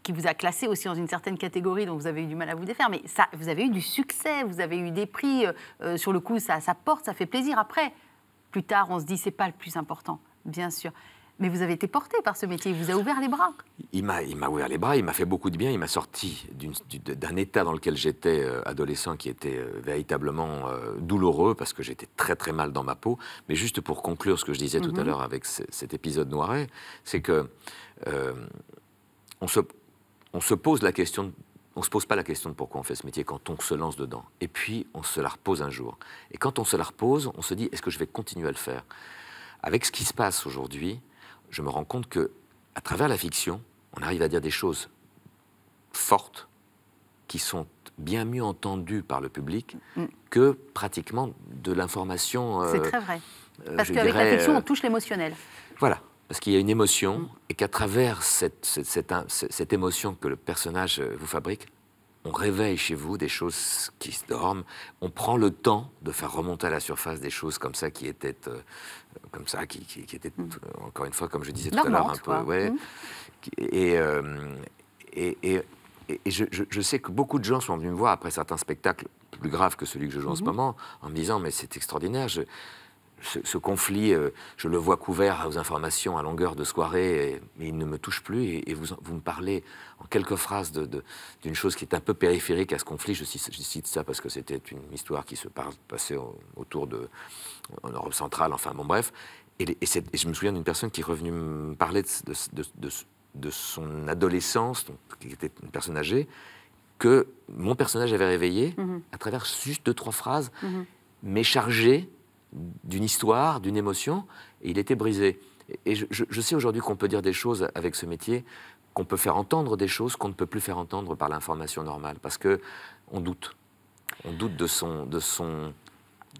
qui vous a classé aussi dans une certaine catégorie, donc vous avez eu du mal à vous défaire. Mais ça, vous avez eu du succès, vous avez eu des prix. sur le coup, ça, ça porte, ça fait plaisir. Après, plus tard, on se dit c'est pas le plus important, bien sûr. Mais vous avez été porté par ce métier, il vous a ouvert les bras. Il m'a, il m'a ouvert les bras, il m'a fait beaucoup de bien, il m'a sorti d'un état dans lequel j'étais euh, adolescent qui était euh, véritablement euh, douloureux parce que j'étais très très mal dans ma peau. Mais juste pour conclure ce que je disais tout à l'heure avec ce- cet épisode noiret, c'est que euh, on, se, on se pose la question, on se pose pas la question de pourquoi on fait ce métier quand on se lance dedans. Et puis on se la repose un jour. Et quand on se la repose, on se dit est-ce que je vais continuer à le faire? Avec ce qui se passe aujourd'hui, je me rends compte que à travers la fiction, on arrive à dire des choses fortes qui sont bien mieux entendues par le public Mm. que pratiquement de l'information. C'est euh, très vrai. euh, Parce qu'avec la fiction, euh, on touche l'émotionnel. voilà, parce qu'il y a une émotion Mm. et qu'à travers cette, cette, émotion que le personnage euh, vous fabrique, on réveille chez vous des choses qui se dorment. On prend le temps de faire remonter à la surface des choses comme ça qui étaient, euh, comme ça, qui, qui- qui étaient, euh, encore une fois, comme je disais tout à l'heure, un peu. Mm. ouais, Mm. et, euh, et, et- et- je, je- je sais que beaucoup de gens sont venus me voir après certains spectacles plus graves que celui que je joue en Mm-hmm. ce moment, en me disant mais c'est extraordinaire. je- ce, ce conflit, euh, je le vois couvert aux informations à longueur de soirée, mais il ne me touche plus. Et, et vous, vous me parlez en quelques phrases de- de- d'une chose qui est un peu périphérique à ce conflit. Je cite, je cite ça parce que c'était une histoire qui se passait au- autour de en Europe centrale. Enfin bon, bref. Et, je me souviens d'une personne qui est revenue me parler de, son adolescence, donc, qui était une personne âgée, que mon personnage avait réveillé Mhm. à travers juste deux, trois phrases, Mhm. mais chargées d'une histoire, d'une émotion, et il était brisé. Et je, sais aujourd'hui qu'on peut dire des choses avec ce métier, qu'on peut faire entendre des choses qu'on ne peut plus faire entendre par l'information normale, parce que on doute. On doute de son, de son,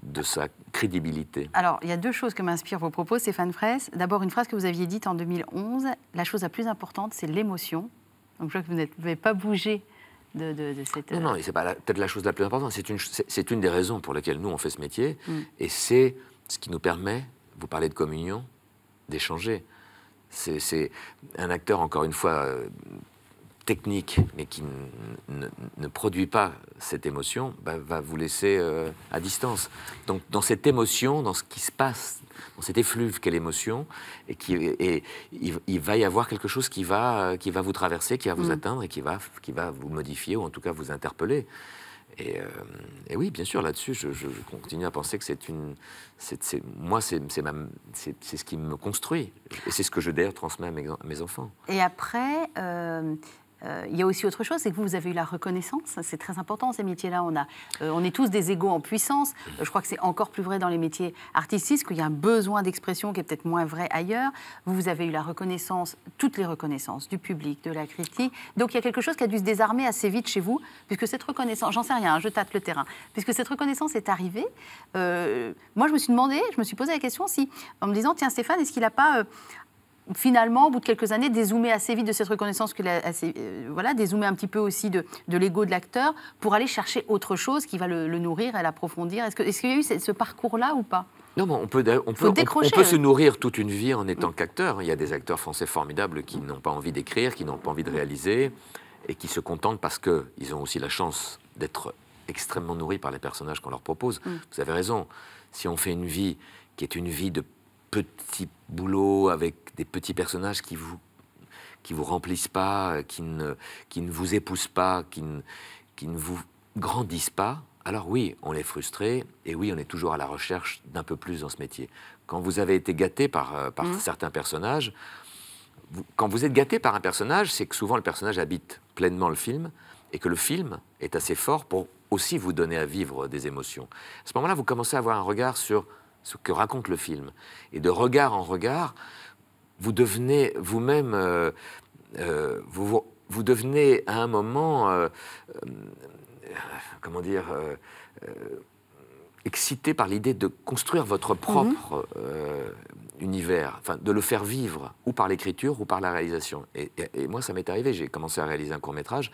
de sa crédibilité. Alors, il y a deux choses que m'inspirent vos propos, Stéphane Fraisse. D'abord, une phrase que vous aviez dite en 2011, la chose la plus importante, c'est l'émotion. Donc, je vois que vous n'avez pas bougé de, de- de cette... Non, c'est pas peut-être la chose la plus importante. C'est une, c'est- une des raisons pour lesquelles nous on fait ce métier, Mm. et c'est ce qui nous permet, vous parlez de communion, d'échanger. C'est c'est un acteur encore une fois euh, technique, mais qui ne produit pas cette émotion, bah, va vous laisser euh, à distance. Donc dans cette émotion, dans ce qui se passe, dans cet effluve qu'est l'émotion, et, qui, et il, il va y avoir quelque chose qui va, euh, qui va vous traverser, qui va vous Mm. atteindre et qui va, qui va vous modifier ou en tout cas vous interpeller. Et, euh, et oui, bien sûr, là-dessus, je, continue à penser que c'est une. c'est- c'est- moi, c'est ce qui me construit. Et c'est ce que je d'ailleurs transmets à mes, à mes enfants. Et après, euh, euh, il y a aussi autre chose, c'est que vous, vous avez eu la reconnaissance. C'est très important ces métiers-là. On, euh, on est tous des égaux en puissance. Euh, je crois que c'est encore plus vrai dans les métiers artistiques, qu'il y a un besoin d'expression qui est peut-être moins vrai ailleurs. Vous, vous avez eu la reconnaissance, toutes les reconnaissances du public, de la critique. Donc il y a quelque chose qui a dû se désarmer assez vite chez vous, puisque cette reconnaissance, j'en sais rien, hein, je tâte le terrain, puisque cette reconnaissance est arrivée. moi, je me suis demandé, je me suis posé la question si, en me disant, tiens Stéphane, est-ce qu'il n'a pas finalement, au bout de quelques années, dézoomer assez vite de cette reconnaissance, assez, euh, voilà, dézoomer un petit peu aussi de, de l'ego de l'acteur pour aller chercher autre chose qui va le, le nourrir et l'approfondir. Est-ce que- est-ce qu'il y a eu ce, ce parcours-là ou pas? Non, mais on peut, on peut, Faut on- on décrocher, peut ouais. se nourrir toute une vie en étant qu'acteur. Il y a des acteurs français formidables qui n'ont pas envie d'écrire, qui n'ont pas envie de réaliser, et qui se contentent parce qu'ils ont aussi la chance d'être extrêmement nourris par les personnages qu'on leur propose. Vous avez raison. Si on fait une vie qui est une vie de petits boulots avec des petits personnages qui vous qui vous remplissent pas, euh, qui ne, qui ne vous épousent pas, qui ne, qui ne vous grandissent pas, alors oui, on est frustré et oui, on est toujours à la recherche d'un peu plus dans ce métier. Quand vous avez été gâté par, euh, par certains personnages, vous- quand vous êtes gâté par un personnage, c'est que souvent le personnage habite pleinement le film et que le film est assez fort pour aussi vous donner à vivre des émotions. À ce moment-là, vous commencez à avoir un regard sur ce que raconte le film. Et de regard en regard, vous devenez vous-même, euh, euh, vous, vous- devenez à un moment, euh, comment dire, excité par l'idée de construire votre propre euh, univers, enfin de le faire vivre, ou par l'écriture ou par la réalisation. Et, et- et moi, ça m'est arrivé, j'ai commencé à réaliser un court métrage,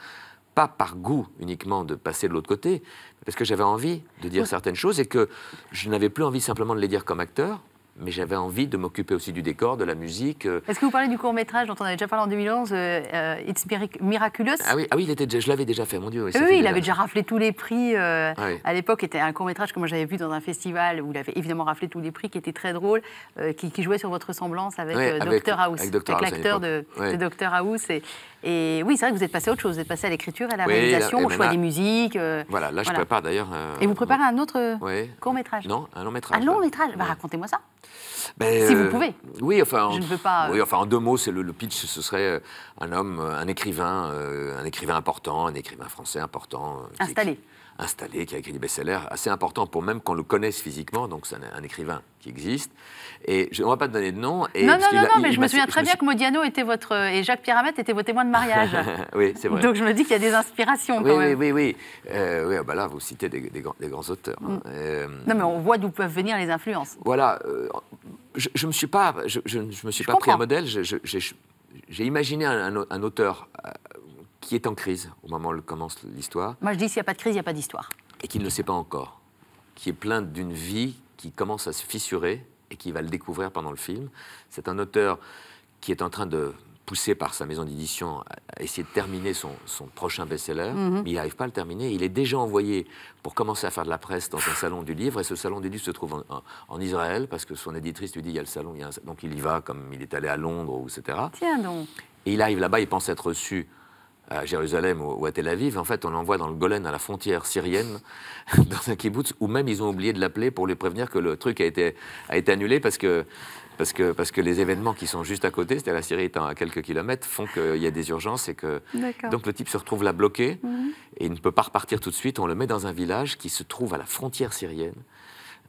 pas par goût uniquement de passer de l'autre côté, parce que j'avais envie de dire certaines choses et que je n'avais plus envie simplement de les dire comme acteur, mais j'avais envie de m'occuper aussi du décor, de la musique. euh. Est-ce que vous parlez du court-métrage dont on avait déjà parlé en 2011, euh, euh, It's Mirac- Miraculous? Ah oui, ah oui il était déjà- je l'avais déjà fait, mon Dieu. Oui, oui, il avait déjà raflé tous les prix. euh, Ah oui. À l'époque, c'était un court-métrage que moi j'avais vu dans un festival où il avait évidemment raflé tous les prix, qui était très drôle, euh, qui, qui jouait sur votre ressemblance avec, avec- Dr House, avec l'acteur de, de Dr House. Et, et oui, c'est vrai que vous êtes passé à autre chose. Vous êtes passé à l'écriture, à la Oui, réalisation, là- au choix des musiques. Voilà, là je Voilà. prépare d'ailleurs. Et vous préparez un autre Ouais. court-métrage Non, un long métrage. Un long métrage? Bah. Racontez-moi ça. Ben, Si vous euh, pouvez. Oui, enfin. en- Je ne veux pas, euh, Oui, enfin, en deux mots, c'est le, le pitch, ce serait euh, un homme, un écrivain, un écrivain important, un écrivain français important. qui Installé. qui a écrit des best-sellers, assez important pour même qu'on le connaisse physiquement, donc c'est un, un écrivain qui existe. Et je, on ne va pas te donner de nom. Et non, non, non, mais il je me souviens très bien que Modiano était votre. et Jacques Pierramette étaient vos témoins de mariage. oui, c'est vrai. Donc je me dis qu'il y a des inspirations oui, quand oui, même. oui, oui. Euh, oui, ah bah là, vous citez des, des grands, des grands auteurs. hein. Mm. Euh, Non, mais on voit d'où peuvent venir les influences. voilà, euh, je, je me suis pas, je, je ne me suis pas pris un modèle. J'ai imaginé un, un- un auteur euh, qui est en crise au moment où commence l'histoire Moi, je dis s'il n'y a pas de crise, il n'y a pas d'histoire. et qui ne le sait pas encore, qui est plein d'une vie qui commence à se fissurer et qui va le découvrir pendant le film. C'est un auteur qui est en train de poussé par sa maison d'édition à essayer de terminer son, son prochain best-seller, Mhm. mais il n'arrive pas à le terminer. Il est déjà envoyé pour commencer à faire de la presse dans un salon du livre, et ce salon du livre se trouve en, en- en Israël, parce que son éditrice lui dit il y a le salon, il y a un sa- donc il y va comme il est allé à Londres, etc. Tiens donc. Et il arrive là-bas, il pense être reçu à Jérusalem ou à Tel Aviv. En fait, on l'envoie dans le Golan, à la frontière syrienne, dans un kibbutz, où même ils ont oublié de l'appeler pour lui prévenir que le truc a été, a été annulé parce que, parce, que, parce que les événements qui sont juste à côté, c'est-à-dire la Syrie étant à quelques kilomètres, font qu'il y a des urgences et que. Donc le type se retrouve là bloqué Mhm. et il ne peut pas repartir tout de suite. On le met dans un village qui se trouve à la frontière syrienne.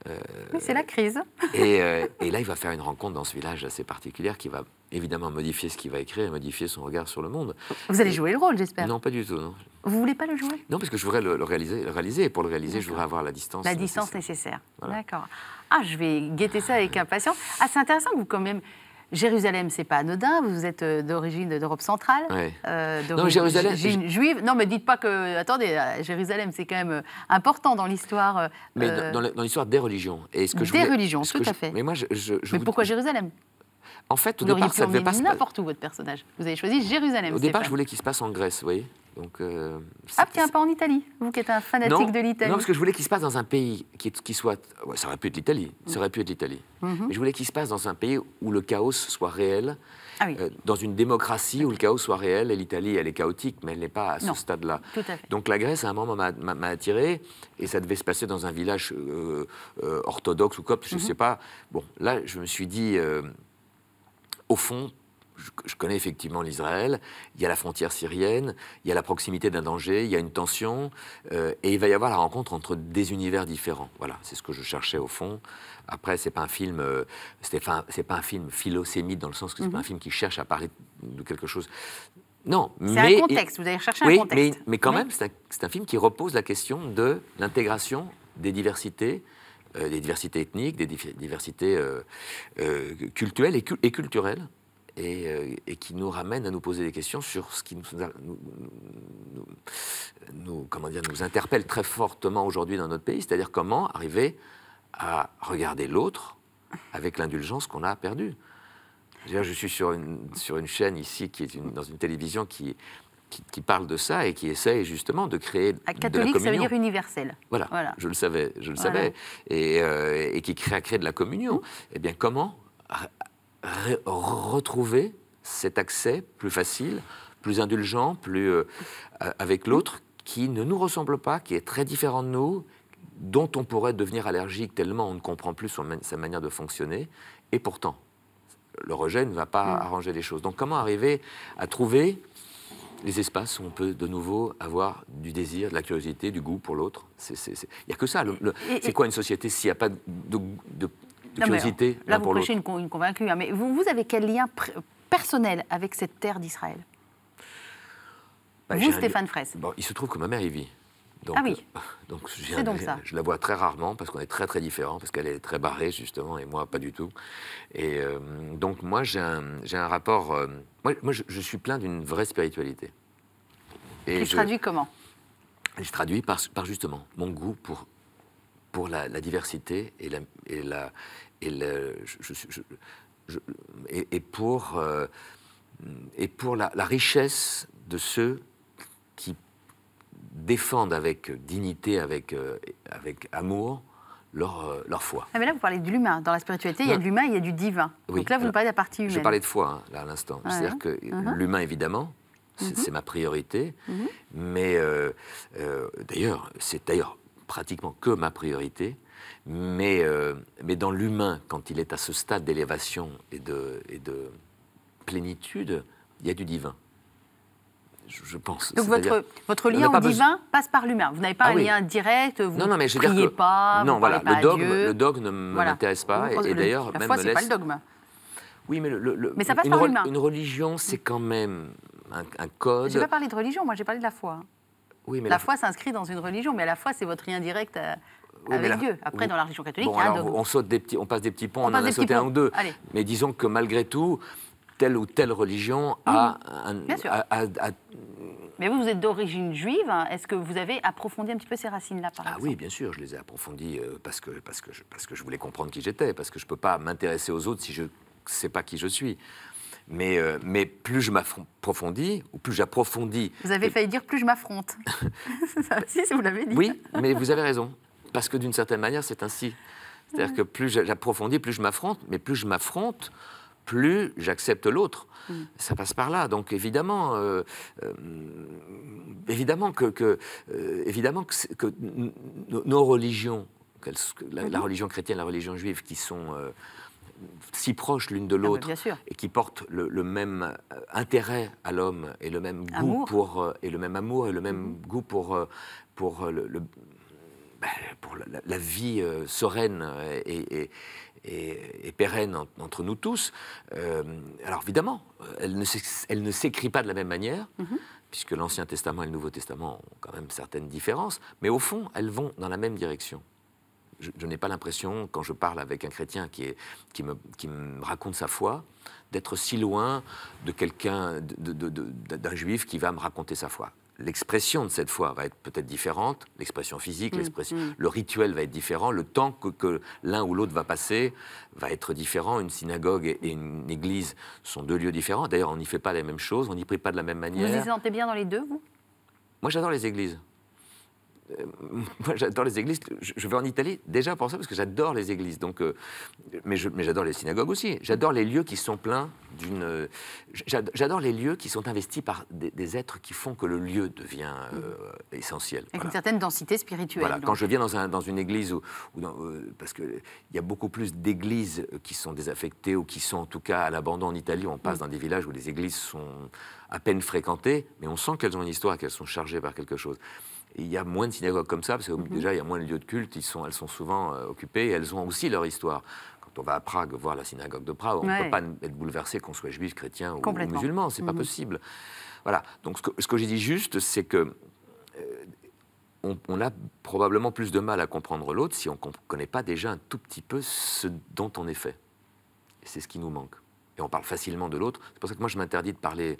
Oui, c'est la crise. Et, euh, et là, il va faire une rencontre dans ce village assez particulière qui va évidemment modifier ce qu'il va écrire et modifier son regard sur le monde. Vous allez jouer le rôle, j'espère. Non, pas du tout. Non, Vous voulez pas le jouer? Non parce que je voudrais le, le réaliser, le réaliser. Et pour le réaliser, je voudrais avoir la distance. La distance nécessaire. nécessaire. Voilà. D'accord. Ah, je vais guetter ça avec impatience. Ah, c'est intéressant que vous, quand même. Jérusalem, c'est pas anodin. Vous êtes euh, d'origine d'Europe centrale. Ouais. euh, Non, Jérusalem- ju- juive. Non, mais dites pas que. Attendez, euh, Jérusalem, c'est quand même important dans l'histoire. Mais euh, dans- l'histoire des religions. Et ce que je Des voulais- religions, tout à je- fait. Mais moi, je, je- je mais vous- pourquoi Jérusalem? En fait, au Vous départ, pu ça devait pas se n'importe où, votre personnage. Vous avez choisi Jérusalem. Au départ, je voulais qu'il se passe en Grèce, vous voyez. Donc. euh, Ah, tiens, pas en Italie. Vous qui êtes un fanatique non, de l'Italie. Non, parce que je voulais qu'il se passe dans un pays qui, soit. ouais, ça aurait pu être l'Italie. Ça aurait pu être l'Italie. Mhm. Mais je voulais qu'il se passe dans un pays où le chaos soit réel. Ah oui. euh, dans une démocratie où le chaos soit réel. Et l'Italie, elle est chaotique, mais elle n'est pas à ce stade-là. Donc la Grèce, à un moment, m'a- attiré, et ça devait se passer dans un village euh, orthodoxe ou copte, je ne Mhm. sais pas. Bon, là, je me suis dit, au fond, je, connais effectivement l'Israël, il y a la frontière syrienne, il y a la proximité d'un danger, il y a une tension, euh, et il va y avoir la rencontre entre des univers différents. Voilà, c'est ce que je cherchais au fond. Après, c'est pas un film, euh, c'est pas, c'est pas un film philosémite dans le sens que c'est pas un film qui cherche à parler de quelque chose. Non, C'est mais un contexte, vous avez cherché oui, un contexte. mais, mais quand Oui. même, c'est un, c'est un film qui repose la question de l'intégration des diversités, euh, des diversités ethniques, des diversités euh, euh, culturelles et, cu- et culturelles, et, qui nous ramène à nous poser des questions sur ce qui nous, comment dire, nous interpelle très fortement aujourd'hui dans notre pays, c'est-à-dire comment arriver à regarder l'autre avec l'indulgence qu'on a perdue. Je, suis sur une, sur une chaîne ici, qui est dans une télévision qui, qui, qui parle de ça et qui essaye justement de créer Ah, de la Catholique, ça veut dire universel. Voilà, Voilà. je le savais, je le Voilà. savais, et, euh, et qui crée, a créé de la communion. Eh bien, comment re- re- retrouver cet accès plus facile, plus indulgent, plus euh, avec l'autre, qui ne nous ressemble pas, qui est très différent de nous, dont on pourrait devenir allergique tellement on ne comprend plus son sa manière de fonctionner, et pourtant, le rejet ne va pas arranger les choses. Donc, comment arriver à trouver les espaces où on peut de nouveau avoir du désir, de la curiosité, du goût pour l'autre. Il n'y a que ça. C'est quoi une société s'il n'y a pas de, de- curiosité Là, vous pour prêchez une, une convaincue. hein, mais vous, vous avez quel lien personnel avec cette terre d'Israël? Bah, Vous, Stéphane Fraisse. Bon, il se trouve que ma mère y vit. Donc, Ah oui. euh, donc, donc ça. Je la vois très rarement parce qu'on est très très différents, parce qu'elle est très barrée justement et moi pas du tout. Et euh, donc moi j'ai un, rapport. euh, moi, moi, je, je suis plein d'une vraie spiritualité. Et Qui se je- traduit comment? Et je traduis par, par justement mon goût pour, pour la, la diversité et, la, et, la, et, je- je- je- je- et, et pour, euh, et pour la, la richesse de ceux qui défendent avec dignité, avec, euh, avec amour, leur, euh, leur foi. ah, mais Là, vous parlez de l'humain. Dans la spiritualité, il y a de l'humain, il y a du divin. Oui, Donc là, vous alors, parlez de la partie humaine. Je parlais de foi hein, là à l'instant. C'est-à-dire que Mhm. l'humain, évidemment, c'est c'est ma priorité. Mhm. Mais euh, d'ailleurs, c'est d'ailleurs pratiquement que ma priorité. Mais, mais dans l'humain, quand il est à ce stade d'élévation et de, et de plénitude, il y a du divin. Je, pense. Donc votre, lien au divin passe par l'humain. Vous n'avez pas Ah un oui. lien direct, vous non, non, mais ne je priez que- pas, non, vous voilà, parlez le dogme, Dieu. le dogme ne Voilà. m'intéresse pas. Et, et le- d'ailleurs, La même foi, me c'est pas laisse- le dogme. Oui, mais, le- le- Mais ça passe une, par l'humain. une religion, c'est quand même un, un code. Je n'ai pas parlé de religion, moi j'ai parlé de la foi. Oui, mais La foi s'inscrit dans une religion, mais la foi, c'est votre lien direct euh, Oui, avec la- Dieu. Après, oui. dans la religion catholique, Bon, il y a un dogme. on, saute des petits, on passe des petits ponts, On on, passe en des a sauté petits un ponts. ou deux. Allez. Mais disons que malgré tout, telle ou telle religion a un. Bien sûr. a- a- a- Mais vous, vous êtes d'origine juive. hein. Est-ce que vous avez approfondi un petit peu ces racines-là, par ah exemple? oui, bien sûr, je les ai approfondis euh, parce, que, parce, que je, parce que je voulais comprendre qui j'étais, parce que je ne peux pas m'intéresser aux autres si je ne sais pas qui je suis. Mais, euh, mais plus je m'approfondis, ou plus j'approfondis. Vous avez failli dire plus je m'affronte. Aussi, vous l'avez dit. Oui, mais vous avez raison. Parce que d'une certaine manière, c'est ainsi. C'est-à-dire que plus j'a- j'approfondis, plus je m'affronte, mais plus je m'affronte, plus j'accepte l'autre. Ça passe par là. Donc évidemment, euh, euh, évidemment que, que, euh, évidemment que, que nos religions, la, la religion chrétienne, la religion juive, qui sont si proches l'une de mais l'autre et qui portent le, le même intérêt à l'homme et le même goût Amour. pour euh, et le même amour et le même goût pour pour le, le- ben, pour la, la- la vie euh, sereine et, et- et- et pérenne en- entre nous tous. Euh, alors évidemment, elle ne s'écrit pas de la même manière. Puisque l'Ancien Testament et le Nouveau Testament ont quand même certaines différences, mais au fond, elles vont dans la même direction je, je n'ai pas l'impression, quand je parle avec un chrétien qui, est, qui, me, qui me raconte sa foi, d'être si loin de quelqu'un, d'un juif qui va me raconter sa foi. L'expression de cette foi va être peut-être différente, l'expression physique, l'expression, le rituel va être différent, le temps que, que l'un ou l'autre va passer va être différent. Une synagogue et une église sont deux lieux différents. D'ailleurs, on n'y fait pas les mêmes choses, on n'y prie pas de la même Vous vous manière. sentez bien dans les deux, vous? Moi, j'adore les églises. Euh, moi, j'adore les églises. Je, je vais en Italie déjà pour ça, parce que j'adore les églises. Donc, euh, mais j'adore les synagogues aussi. J'adore les lieux qui sont pleins d'une. euh, j'ad- J'adore les lieux qui sont investis par des, des êtres qui font que le lieu devient euh, essentiel. Avec une certaine densité spirituelle. Voilà, donc. quand je viens dans, un- dans une église, où, où dans- parce qu'il y a beaucoup plus d'églises qui sont désaffectées ou qui sont en tout cas à l'abandon en Italie, on passe dans des villages où les églises sont à peine fréquentées, mais on sent qu'elles ont une histoire, qu'elles sont chargées par quelque chose. Il y a moins de synagogues comme ça, parce que déjà il y a moins de lieux de culte, ils sont, elles sont souvent euh, occupées, et elles ont aussi leur histoire. Quand on va à Prague voir la synagogue de Prague, on ne Ouais. peut pas être bouleversé qu'on soit juif, chrétien ou- musulman, c'est pas possible. Voilà, donc ce que, ce que j'ai dit juste, c'est que on, on a probablement plus de mal à comprendre l'autre si on ne connaît pas déjà un tout petit peu ce dont on est fait. C'est ce qui nous manque. Et on parle facilement de l'autre. C'est pour ça que moi, je m'interdis de parler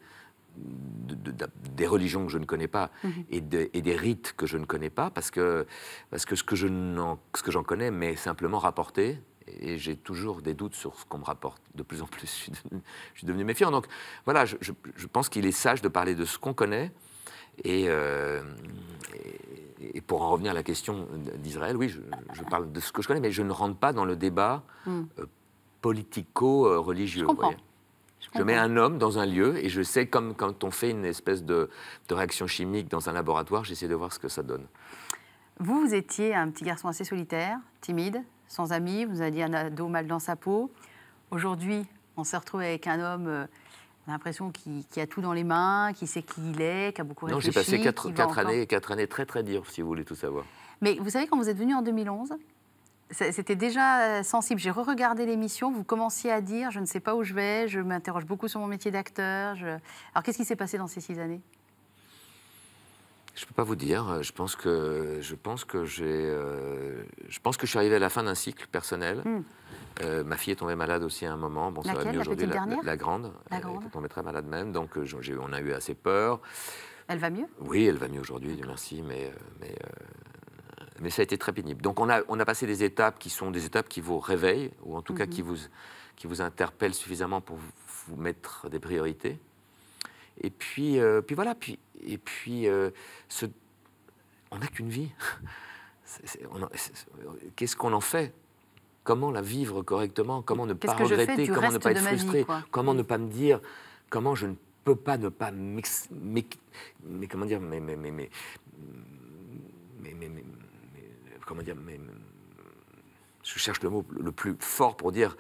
de- de- de- des religions que je ne connais pas et, de- et des rites que je ne connais pas, parce que, parce que ce que j'en connais m'est simplement rapporté. Et j'ai toujours des doutes sur ce qu'on me rapporte. De plus en plus, je suis devenu, je suis devenu méfiant. Donc voilà, je, je- je pense qu'il est sage de parler de ce qu'on connaît. Et, euh, et- et pour en revenir à la question d'Israël, oui, je, je parle de ce que je connais, mais je ne rentre pas dans le débat euh, politico-religieux. Je mets un homme dans un lieu et je sais, comme quand on fait une espèce de, de réaction chimique dans un laboratoire, j'essaie de voir ce que ça donne. Vous, vous étiez un petit garçon assez solitaire, timide, sans amis, vous aviez un ado mal dans sa peau. Aujourd'hui, on se retrouve avec un homme, euh, on a l'impression qui, qui a tout dans les mains, qui sait qui il est, qui a beaucoup Non, j'ai réfléchi. passé quatre, qui va quatre encore- années, quatre années très très dures, si vous voulez tout savoir. Mais vous savez, quand vous êtes venu en 2011, ça- c'était déjà euh, sensible. J'ai re-regardé l'émission, vous commenciez à dire, je ne sais pas où je vais, je m'interroge beaucoup sur mon métier d'acteur. je- Alors qu'est-ce qui s'est passé dans ces six années? Je peux pas vous dire. Je pense que je pense que j'ai. euh, je pense que je suis arrivé à la fin d'un cycle personnel. Hmm. Euh, ma fille est tombée malade aussi à un moment. Bon, ça va Laquelle, mieux? La aujourd'hui. La, dernière? la grande. La Elle grande. est tombée très malade même. Donc on a eu assez peur. Elle va mieux? Oui, elle va mieux aujourd'hui, Dieu merci, mais, mais, euh, mais ça a été très pénible. Donc on a, on a passé des étapes qui sont des étapes qui vous réveillent, ou en tout cas qui vous, qui vous interpellent suffisamment pour vous, mettre des priorités. Et puis, euh, puis voilà, puis, et puis euh, ce- on n'a qu'une vie. Qu'est-ce qu'on en fait? Comment la vivre correctement? Comment ne pas regretter? Comment ne pas être vie, frustré? Comment ne pas me dire Comment je ne peux pas ne pas mais comment dire mais mais mais mais mais, mais- mais- mais- comment dire mais, mais- je cherche le mot le plus fort pour dire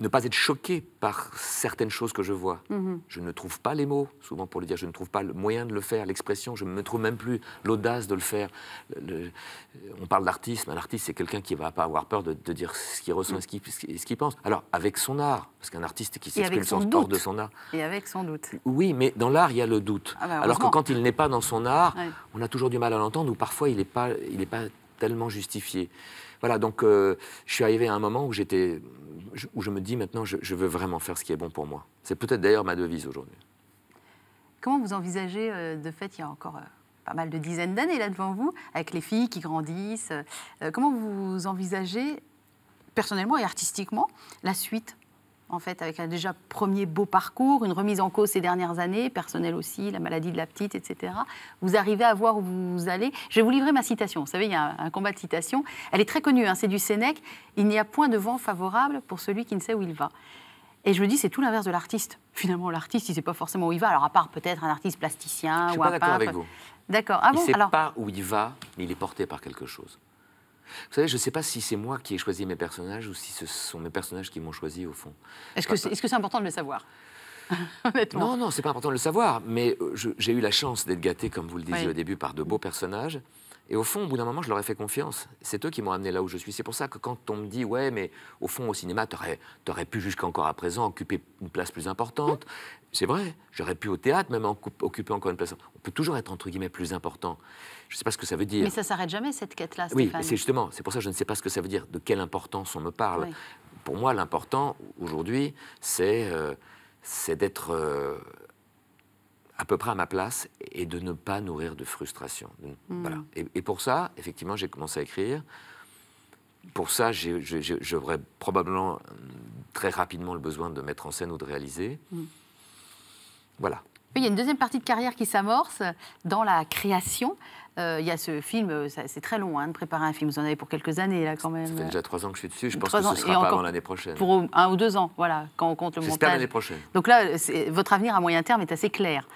ne pas être choqué par certaines choses que je vois. Mhm. Je ne trouve pas les mots, souvent pour le dire, je ne trouve pas le moyen de le faire, l'expression, je ne me trouve même plus l'audace de le faire. Le- le- on parle d'artiste, un artiste c'est quelqu'un qui ne va pas avoir peur de, de dire ce qu'il ressent et ce qu'il- pense. Alors, avec son art, parce qu'un artiste qui s'exprime son sans hors doute. de son art, Et avec sans doute. oui, mais dans l'art, il y a le doute. Ah bah, Alors que quand il n'est pas dans son art, Ouais. on a toujours du mal à l'entendre ou parfois il n'est pas, il n'est pas tellement justifié. Voilà, donc euh, je suis arrivé à un moment où j'étais, où je me dis maintenant, je, veux vraiment faire ce qui est bon pour moi. C'est peut-être d'ailleurs ma devise aujourd'hui. Comment vous envisagez, euh, de fait, il y a encore euh, pas mal de dizaines d'années là devant vous, avec les filles qui grandissent, comment vous envisagez, personnellement et artistiquement, la suite en fait, avec un déjà premier beau parcours, une remise en cause ces dernières années, personnelle aussi, la maladie de la petite, etc. Vous arrivez à voir où vous allez. Je vais vous livrer ma citation. Vous savez, il y a un, combat de citation. Elle est très connue, hein, c'est du Sénèque. Il n'y a point de vent favorable pour celui qui ne sait où il va. Et je me dis, c'est tout l'inverse de l'artiste. Finalement, l'artiste, il ne sait pas forcément où il va. Alors, à part peut-être un artiste plasticien Je suis ou pas un d'accord avec vous. D'accord. Ah il ne sait Alors, pas où il va, mais il est porté par quelque chose. Vous savez, je ne sais pas si c'est moi qui ai choisi mes personnages ou si ce sont mes personnages qui m'ont choisi au fond. est-ce que c'est est -ce c'est important de le savoir? Honnêtement. Non, non, c'est pas important de le savoir, mais euh, j'ai eu la chance d'être gâté, comme vous le disiez Oui. au début, par de beaux personnages. Et au fond, au bout d'un moment, je leur ai fait confiance. C'est eux qui m'ont amené là où je suis. C'est pour ça que quand on me dit, ouais, mais au fond, au cinéma, tu aurais, pu jusqu'encore à présent occuper une place plus importante. C'est vrai, j'aurais pu au théâtre même en occuper encore une place. On peut toujours être, entre guillemets, plus important. Je ne sais pas ce que ça veut dire. Mais ça s'arrête jamais, cette quête-là, Oui, c'est justement, c'est pour ça que je ne sais pas ce que ça veut dire, de quelle importance on me parle. Oui. Pour moi, l'important aujourd'hui, c'est euh, d'être euh, à peu près à ma place et de ne pas nourrir de frustration. Hmm. Voilà. Et, et pour ça, effectivement, j'ai commencé à écrire. Pour ça, j'aurais probablement euh, très rapidement le besoin de mettre en scène ou de réaliser. Hmm. Voilà. Il y a une deuxième partie de carrière qui s'amorce dans la création. Euh, il y a ce film, euh, ça- c'est très long hein, de préparer un film. Vous en avez pour quelques années là quand Ça même. fait déjà trois ans que je suis dessus. Je pense que ce sera pas encore avant l'année prochaine. Pour un ou deux ans, voilà, quand on compte le J'espère l'année montage. prochaine. Donc là, votre avenir à moyen terme est assez clair,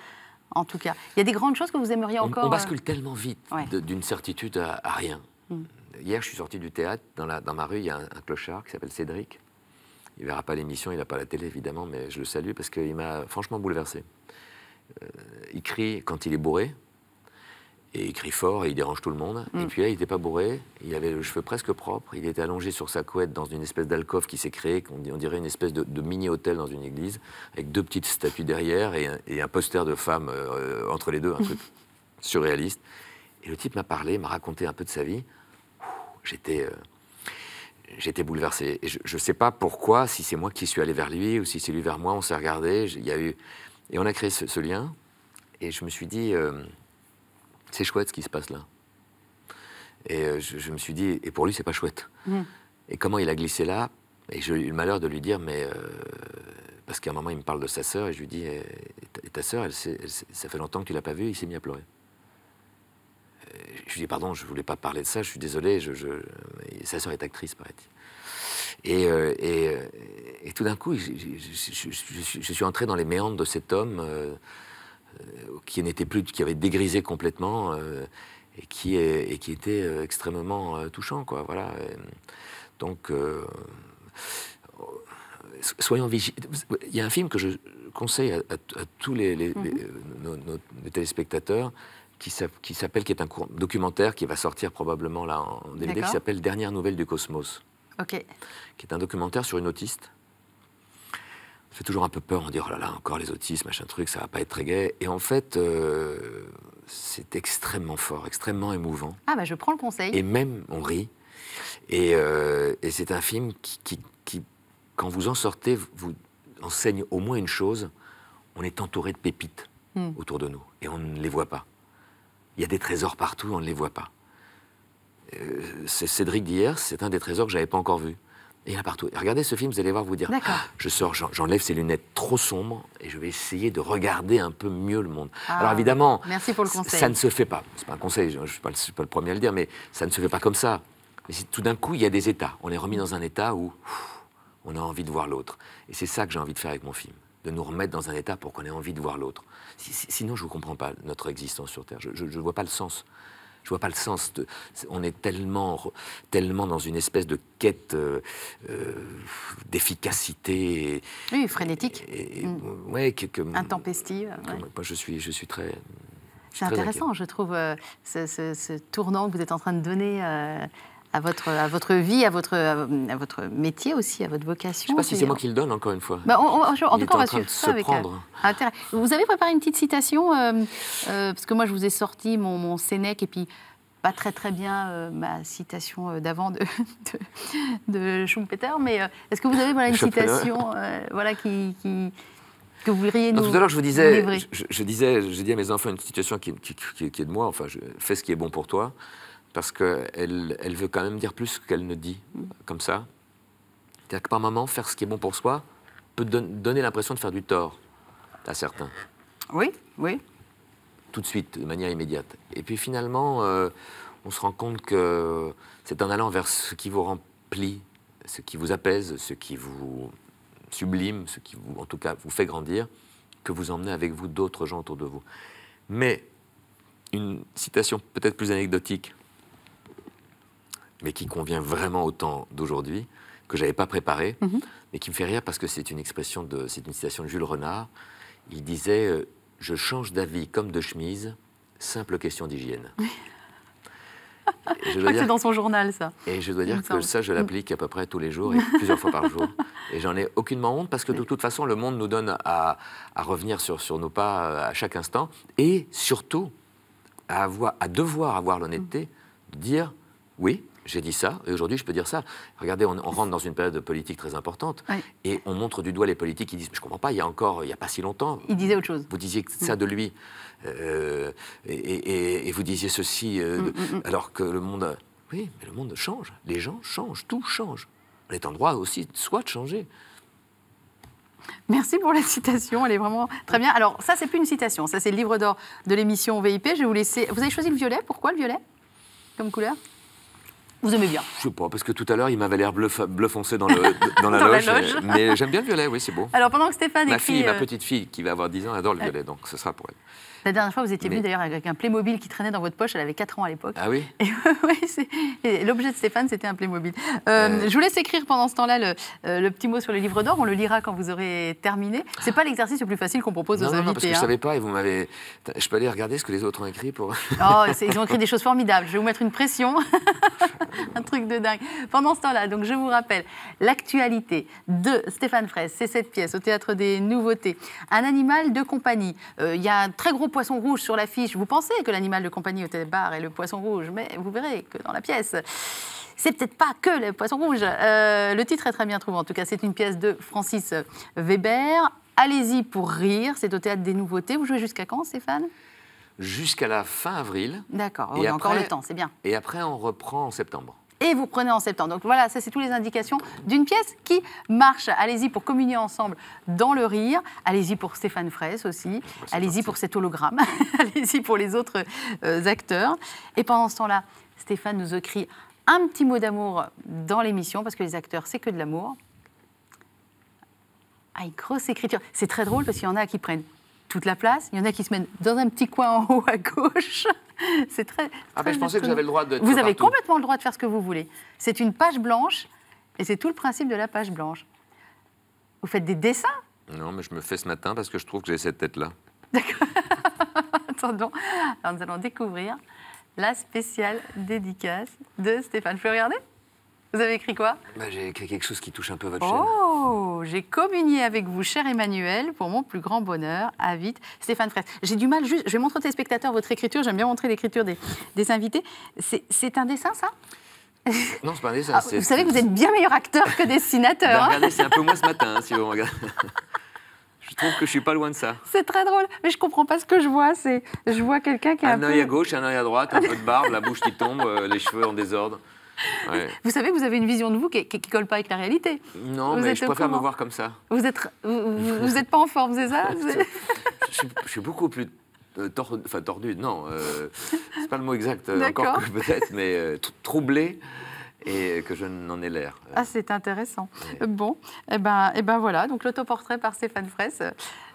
en tout cas. Il y a des grandes choses que vous aimeriez On, encore. on euh, bascule tellement vite ouais. d'une certitude à, à rien. Mm. Hier, je suis sorti du théâtre. Dans, la- dans ma rue, il y a un, un clochard qui s'appelle Cédric. Il verra pas l'émission, il n'a pas la télé évidemment, mais je le salue parce qu'il m'a franchement bouleversé. Euh, il crie quand il est bourré. Et il crie fort et il dérange tout le monde. Mm. Et puis là, il n'était pas bourré, il avait le cheveu presque propre, il était allongé sur sa couette dans une espèce d'alcôve qui s'est créée, on dirait une espèce de, de mini-hôtel dans une église, avec deux petites statues derrière et un, et un poster de femme euh, entre les deux, un truc surréaliste. Et le type m'a parlé, m'a raconté un peu de sa vie. J'étais. euh, J'étais bouleversé. Et je ne sais pas pourquoi, si c'est moi qui suis allé vers lui ou si c'est lui vers moi, on s'est regardé. Il y a eu, et on a créé ce, ce lien. Et je me suis dit, euh, c'est chouette ce qui se passe là. Et euh, je, je me suis dit, et pour lui, c'est pas chouette. Mm. Et comment il a glissé là? Et j'ai eu le malheur de lui dire, mais. euh, parce qu'à un moment, il me parle de sa sœur, et je lui dis, et ta- et ta sœur, ça fait longtemps que tu l'as pas vue, il s'est mis à pleurer. Euh, Je lui dis, pardon, je voulais pas parler de ça, je suis désolé, je, je- et sa sœur est actrice, paraît-il. Et, euh, et, euh, et tout d'un coup, je, suis- entré dans les méandres de cet homme euh, euh, qui n'était plus, qui avait dégrisé complètement euh, et, qui est, et qui était euh, extrêmement euh, touchant, quoi. Voilà. Donc, euh, so- soyons vigilants. Il y a un film que je conseille à, à- à tous les, les- les- nos, nos- nos téléspectateurs qui s'app- qui s'appelle, qui est un court- documentaire qui va sortir probablement là en DVD, qui s'appelle Dernière nouvelle du cosmos Ok. qui est un documentaire sur une autiste. Ça fait toujours un peu peur, on dit oh là là, encore les autistes, machin truc, ça va pas être très gai. Et en fait, euh, c'est extrêmement fort, extrêmement émouvant. Ah bah je prends le conseil. Et même, on rit. Et, euh, et c'est un film qui, qui- qui, quand vous en sortez, vous enseigne au moins une chose on est entouré de pépites Hmm. autour de nous, et on ne les voit pas. Il y a des trésors partout, on ne les voit pas. Euh, c'est Cédric d'hier, c'est un des trésors que j'avais pas encore vu. Et il y en a partout. Regardez ce film, vous allez voir, vous dire D'accord. Ah, je sors, j'en- j'enlève ces lunettes trop sombres et je vais essayer de regarder un peu mieux le monde. Ah, Alors évidemment, merci pour le c- conseil. ça ne se fait pas. C'est pas un conseil, je ne suis, pas le- je suis pas le premier à le dire, mais ça ne se fait pas comme ça. Mais tout d'un coup, il y a des états. On est remis dans un état où pff, on a envie de voir l'autre. Et c'est ça que j'ai envie de faire avec mon film, de nous remettre dans un état pour qu'on ait envie de voir l'autre. Si- si- sinon, je ne comprends pas notre existence sur Terre. Je ne vois pas le sens. Je vois pas le sens. De, on est tellement, tellement dans une espèce de quête euh, euh, d'efficacité. Oui, frénétique, et- et- Mm. ouais, que, que- intempestive. que ouais. moi, je suis, je suis très. C'est intéressant, je trouve, euh, ce, ce- ce tournant que vous êtes en train de donner à, votre, à votre vie, à votre, à votre métier aussi, à votre vocation. Je sais pas si c'est moi qui le donne, encore une fois. Bah, on- on- en tout cas, on va train suivre de ça se avec euh, intérêt. Vous avez préparé une petite citation, euh, euh, parce que moi, je vous ai sorti mon, mon Sénèque et puis pas très très bien euh, ma citation euh, d'avant de, de, de Schumpeter, mais euh, est-ce que vous avez voilà, une citation voilà, qui, qui- que vous voudriez Non, nous tout à l'heure, je vous disais, je, je disais, j'ai dit à mes enfants une situation qui, qui- qui- qui est de moi. Enfin, je, fais ce qui est bon pour toi, parce qu'elle elle veut quand même dire plus qu'elle ne dit, comme ça. C'est-à-dire que par moment, faire ce qui est bon pour soi peut don- donner l'impression de faire du tort à certains, Oui, oui. tout de suite, de manière immédiate. Et puis finalement, euh, on se rend compte que c'est en allant vers ce qui vous remplit, ce qui vous apaise, ce qui vous sublime, ce qui vous, en tout cas, vous fait grandir, que vous emmenez avec vous d'autres gens autour de vous. Mais une citation peut-être plus anecdotique, mais qui convient vraiment au temps d'aujourd'hui, que j'avais pas préparée, Mhm. mais qui me fait rire parce que c'est une expression de, c'est une citation de Jules Renard. Il disait euh, Je change d'avis comme de chemise, simple question d'hygiène. Je crois que dire c'est dans son journal, ça. et je dois dire que ça, je l'applique à peu près tous les jours et plusieurs fois par jour. Et j'en ai aucunement honte parce que de toute façon, le monde nous donne à, à revenir sur, sur nos pas euh, à chaque instant et surtout à, avoir, à devoir avoir l'honnêteté de dire oui. J'ai dit ça, et aujourd'hui je peux dire ça. Regardez, on, on rentre dans une période politique très importante, Ouais. et on montre du doigt les politiques qui disent Je comprends pas, il y a encore, il n'y a pas si longtemps, Il disait autre chose. vous disiez que ça de lui, euh, et, et- et vous disiez ceci, euh, Mm, de- alors que le monde. Oui, mais le monde change. Les gens changent, tout change. On est en droit aussi, soit de changer. Merci pour la citation, elle est vraiment très bien. Alors ça, c'est plus une citation, ça c'est le livre d'or de l'émission VIP. Je vais vous laisser. Vous avez choisi le violet? Pourquoi le violet comme couleur? Vous aimez bien. Je sais pas, parce que tout à l'heure, il m'avait l'air bleu, foncé dans, le, dans la Dans la loge. Mais j'aime bien le violet, oui, c'est beau. Alors pendant que Stéphane Ma écrit, fille, ma euh, petite fille, qui va avoir 10 ans, adore le violet, donc ce sera pour elle. La dernière fois vous étiez venu Mais- d'ailleurs avec un Playmobil qui traînait dans votre poche. Elle avait 4 ans à l'époque. Ah oui Et ouais, l'objet de Stéphane, c'était un Playmobil. Euh, Euh. Je vous laisse écrire pendant ce temps-là le, euh, le petit mot sur le livre d'or. On le lira quand vous aurez terminé. C'est pas l'exercice le plus facile qu'on propose non, aux non, non, parce invités. que je hein. savais pas et vous m'avez. Je peux aller regarder ce que les autres ont écrit pour. Oh, ils ont écrit des choses formidables. Je vais vous mettre une pression. un truc de dingue. Pendant ce temps-là, donc je vous rappelle l'actualité de Stéphane Fraisse. C'est cette pièce au Théâtre des Nouveautés. Un animal de compagnie. Euh, Il y a un très gros poisson rouge sur l'affiche. Vous pensez que l'animal de compagnie au théâtre bar est le poisson rouge, mais vous verrez que dans la pièce. C'est peut-être pas que le poisson rouge. Euh, le titre est très bien trouvé. En tout cas, c'est une pièce de Francis Weber. Allez-y pour rire. C'est au Théâtre des Nouveautés. Vous jouez jusqu'à quand, Stéphane? Jusqu'à la fin avril. D'accord. Y a encore le temps. C'est bien. Et après, on reprend en septembre. Et vous prenez en septembre. Donc voilà, ça c'est toutes les indications d'une pièce qui marche. Allez-y pour communier ensemble dans le rire. Allez-y pour Stéphane Fraisse aussi. Allez-y pour cet hologramme. Allez-y pour les autres euh, acteurs. Et pendant ce temps-là, Stéphane nous écrit un petit mot d'amour dans l'émission parce que les acteurs, c'est que de l'amour. Ah, une grosse écriture. C'est très drôle parce qu'il y en a qui prennent toute la place, il y en a qui se mettent dans un petit coin en haut à gauche. C'est très. Ah, très ben je pensais que j'avais le droit de. Vous avez complètement le droit de faire ce que vous voulez. C'est une page blanche et c'est tout le principe de la page blanche. Vous faites des dessins Non, mais je me fais ce matin parce que je trouve que j'ai cette tête-là. Attendons. Alors nous allons découvrir la spéciale dédicace de Stéphane. Vous pouvez regarder? Vous avez écrit quoi? Bah, j'ai écrit quelque chose qui touche un peu votre chaîne. Oh, j'ai communié avec vous, cher Emmanuel, pour mon plus grand bonheur. À vite, Stéphane Fraisse. J'ai du mal, juste, je vais montrer aux téléspectateurs votre écriture. J'aime bien montrer l'écriture des, des invités. C'est un dessin, ça? Non, c'est pas un dessin. Ah, Vous savez que vous êtes bien meilleur acteur que dessinateur. Bah, hein regardez, c'est un peu moi ce matin, hein, si vous regardez. je trouve que je suis pas loin de ça. C'est très drôle, mais je comprends pas ce que je vois. C'est, je vois quelqu'un qui a un, Un peu... œil à gauche, un œil à droite, un peu de barbe, la bouche qui tombe, euh, les cheveux en désordre. Ouais. Vous savez vous avez une vision de vous qui, qui colle pas avec la réalité. Non, Vous mais je préfère me voir comme ça. Vous êtes, vous, êtes pas en forme, c'est ça Je suis, je suis beaucoup plus euh, enfin, tordu, non, euh, c'est pas le mot exact, euh, encore peut-être, mais euh, tr- troublé et que je n'en ai l'air. Ah, c'est intéressant. Bon, et ben, et ben voilà. Donc l'autoportrait par Stéphane Fraisse.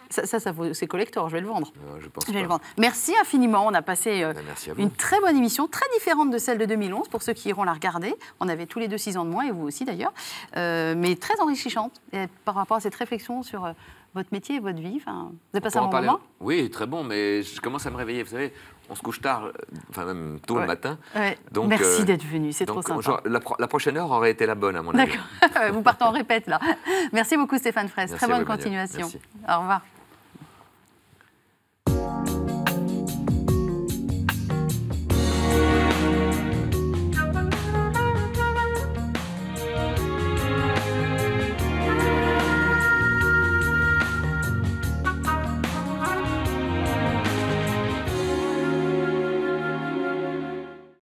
Ça, ça, ça vaut- c'est collector. Je vais le vendre. euh, je pense Je vais pas. le vendre. Merci infiniment. On a passé euh, Ben, une très bonne émission, très différente de celle de 2011 pour ceux qui iront la regarder. On avait tous les deux six ans de moins et vous aussi d'ailleurs, Euh, mais très enrichissante et par rapport à cette réflexion sur euh, votre métier et votre vie. Enfin, vous avez passé un bon parler moment? Oui, très bon, mais je commence à me réveiller. Vous savez, on se couche tard, enfin même tôt Ouais. le matin. Ouais. Donc, Merci euh, d'être venu, c'est trop sympa. genre, la, pro- la prochaine heure aurait été la bonne, à mon avis. D'accord. Vous partez en répète là. Merci beaucoup Stéphane Fraisse. Merci Très bonne continuation. Merci. Au revoir. Bye.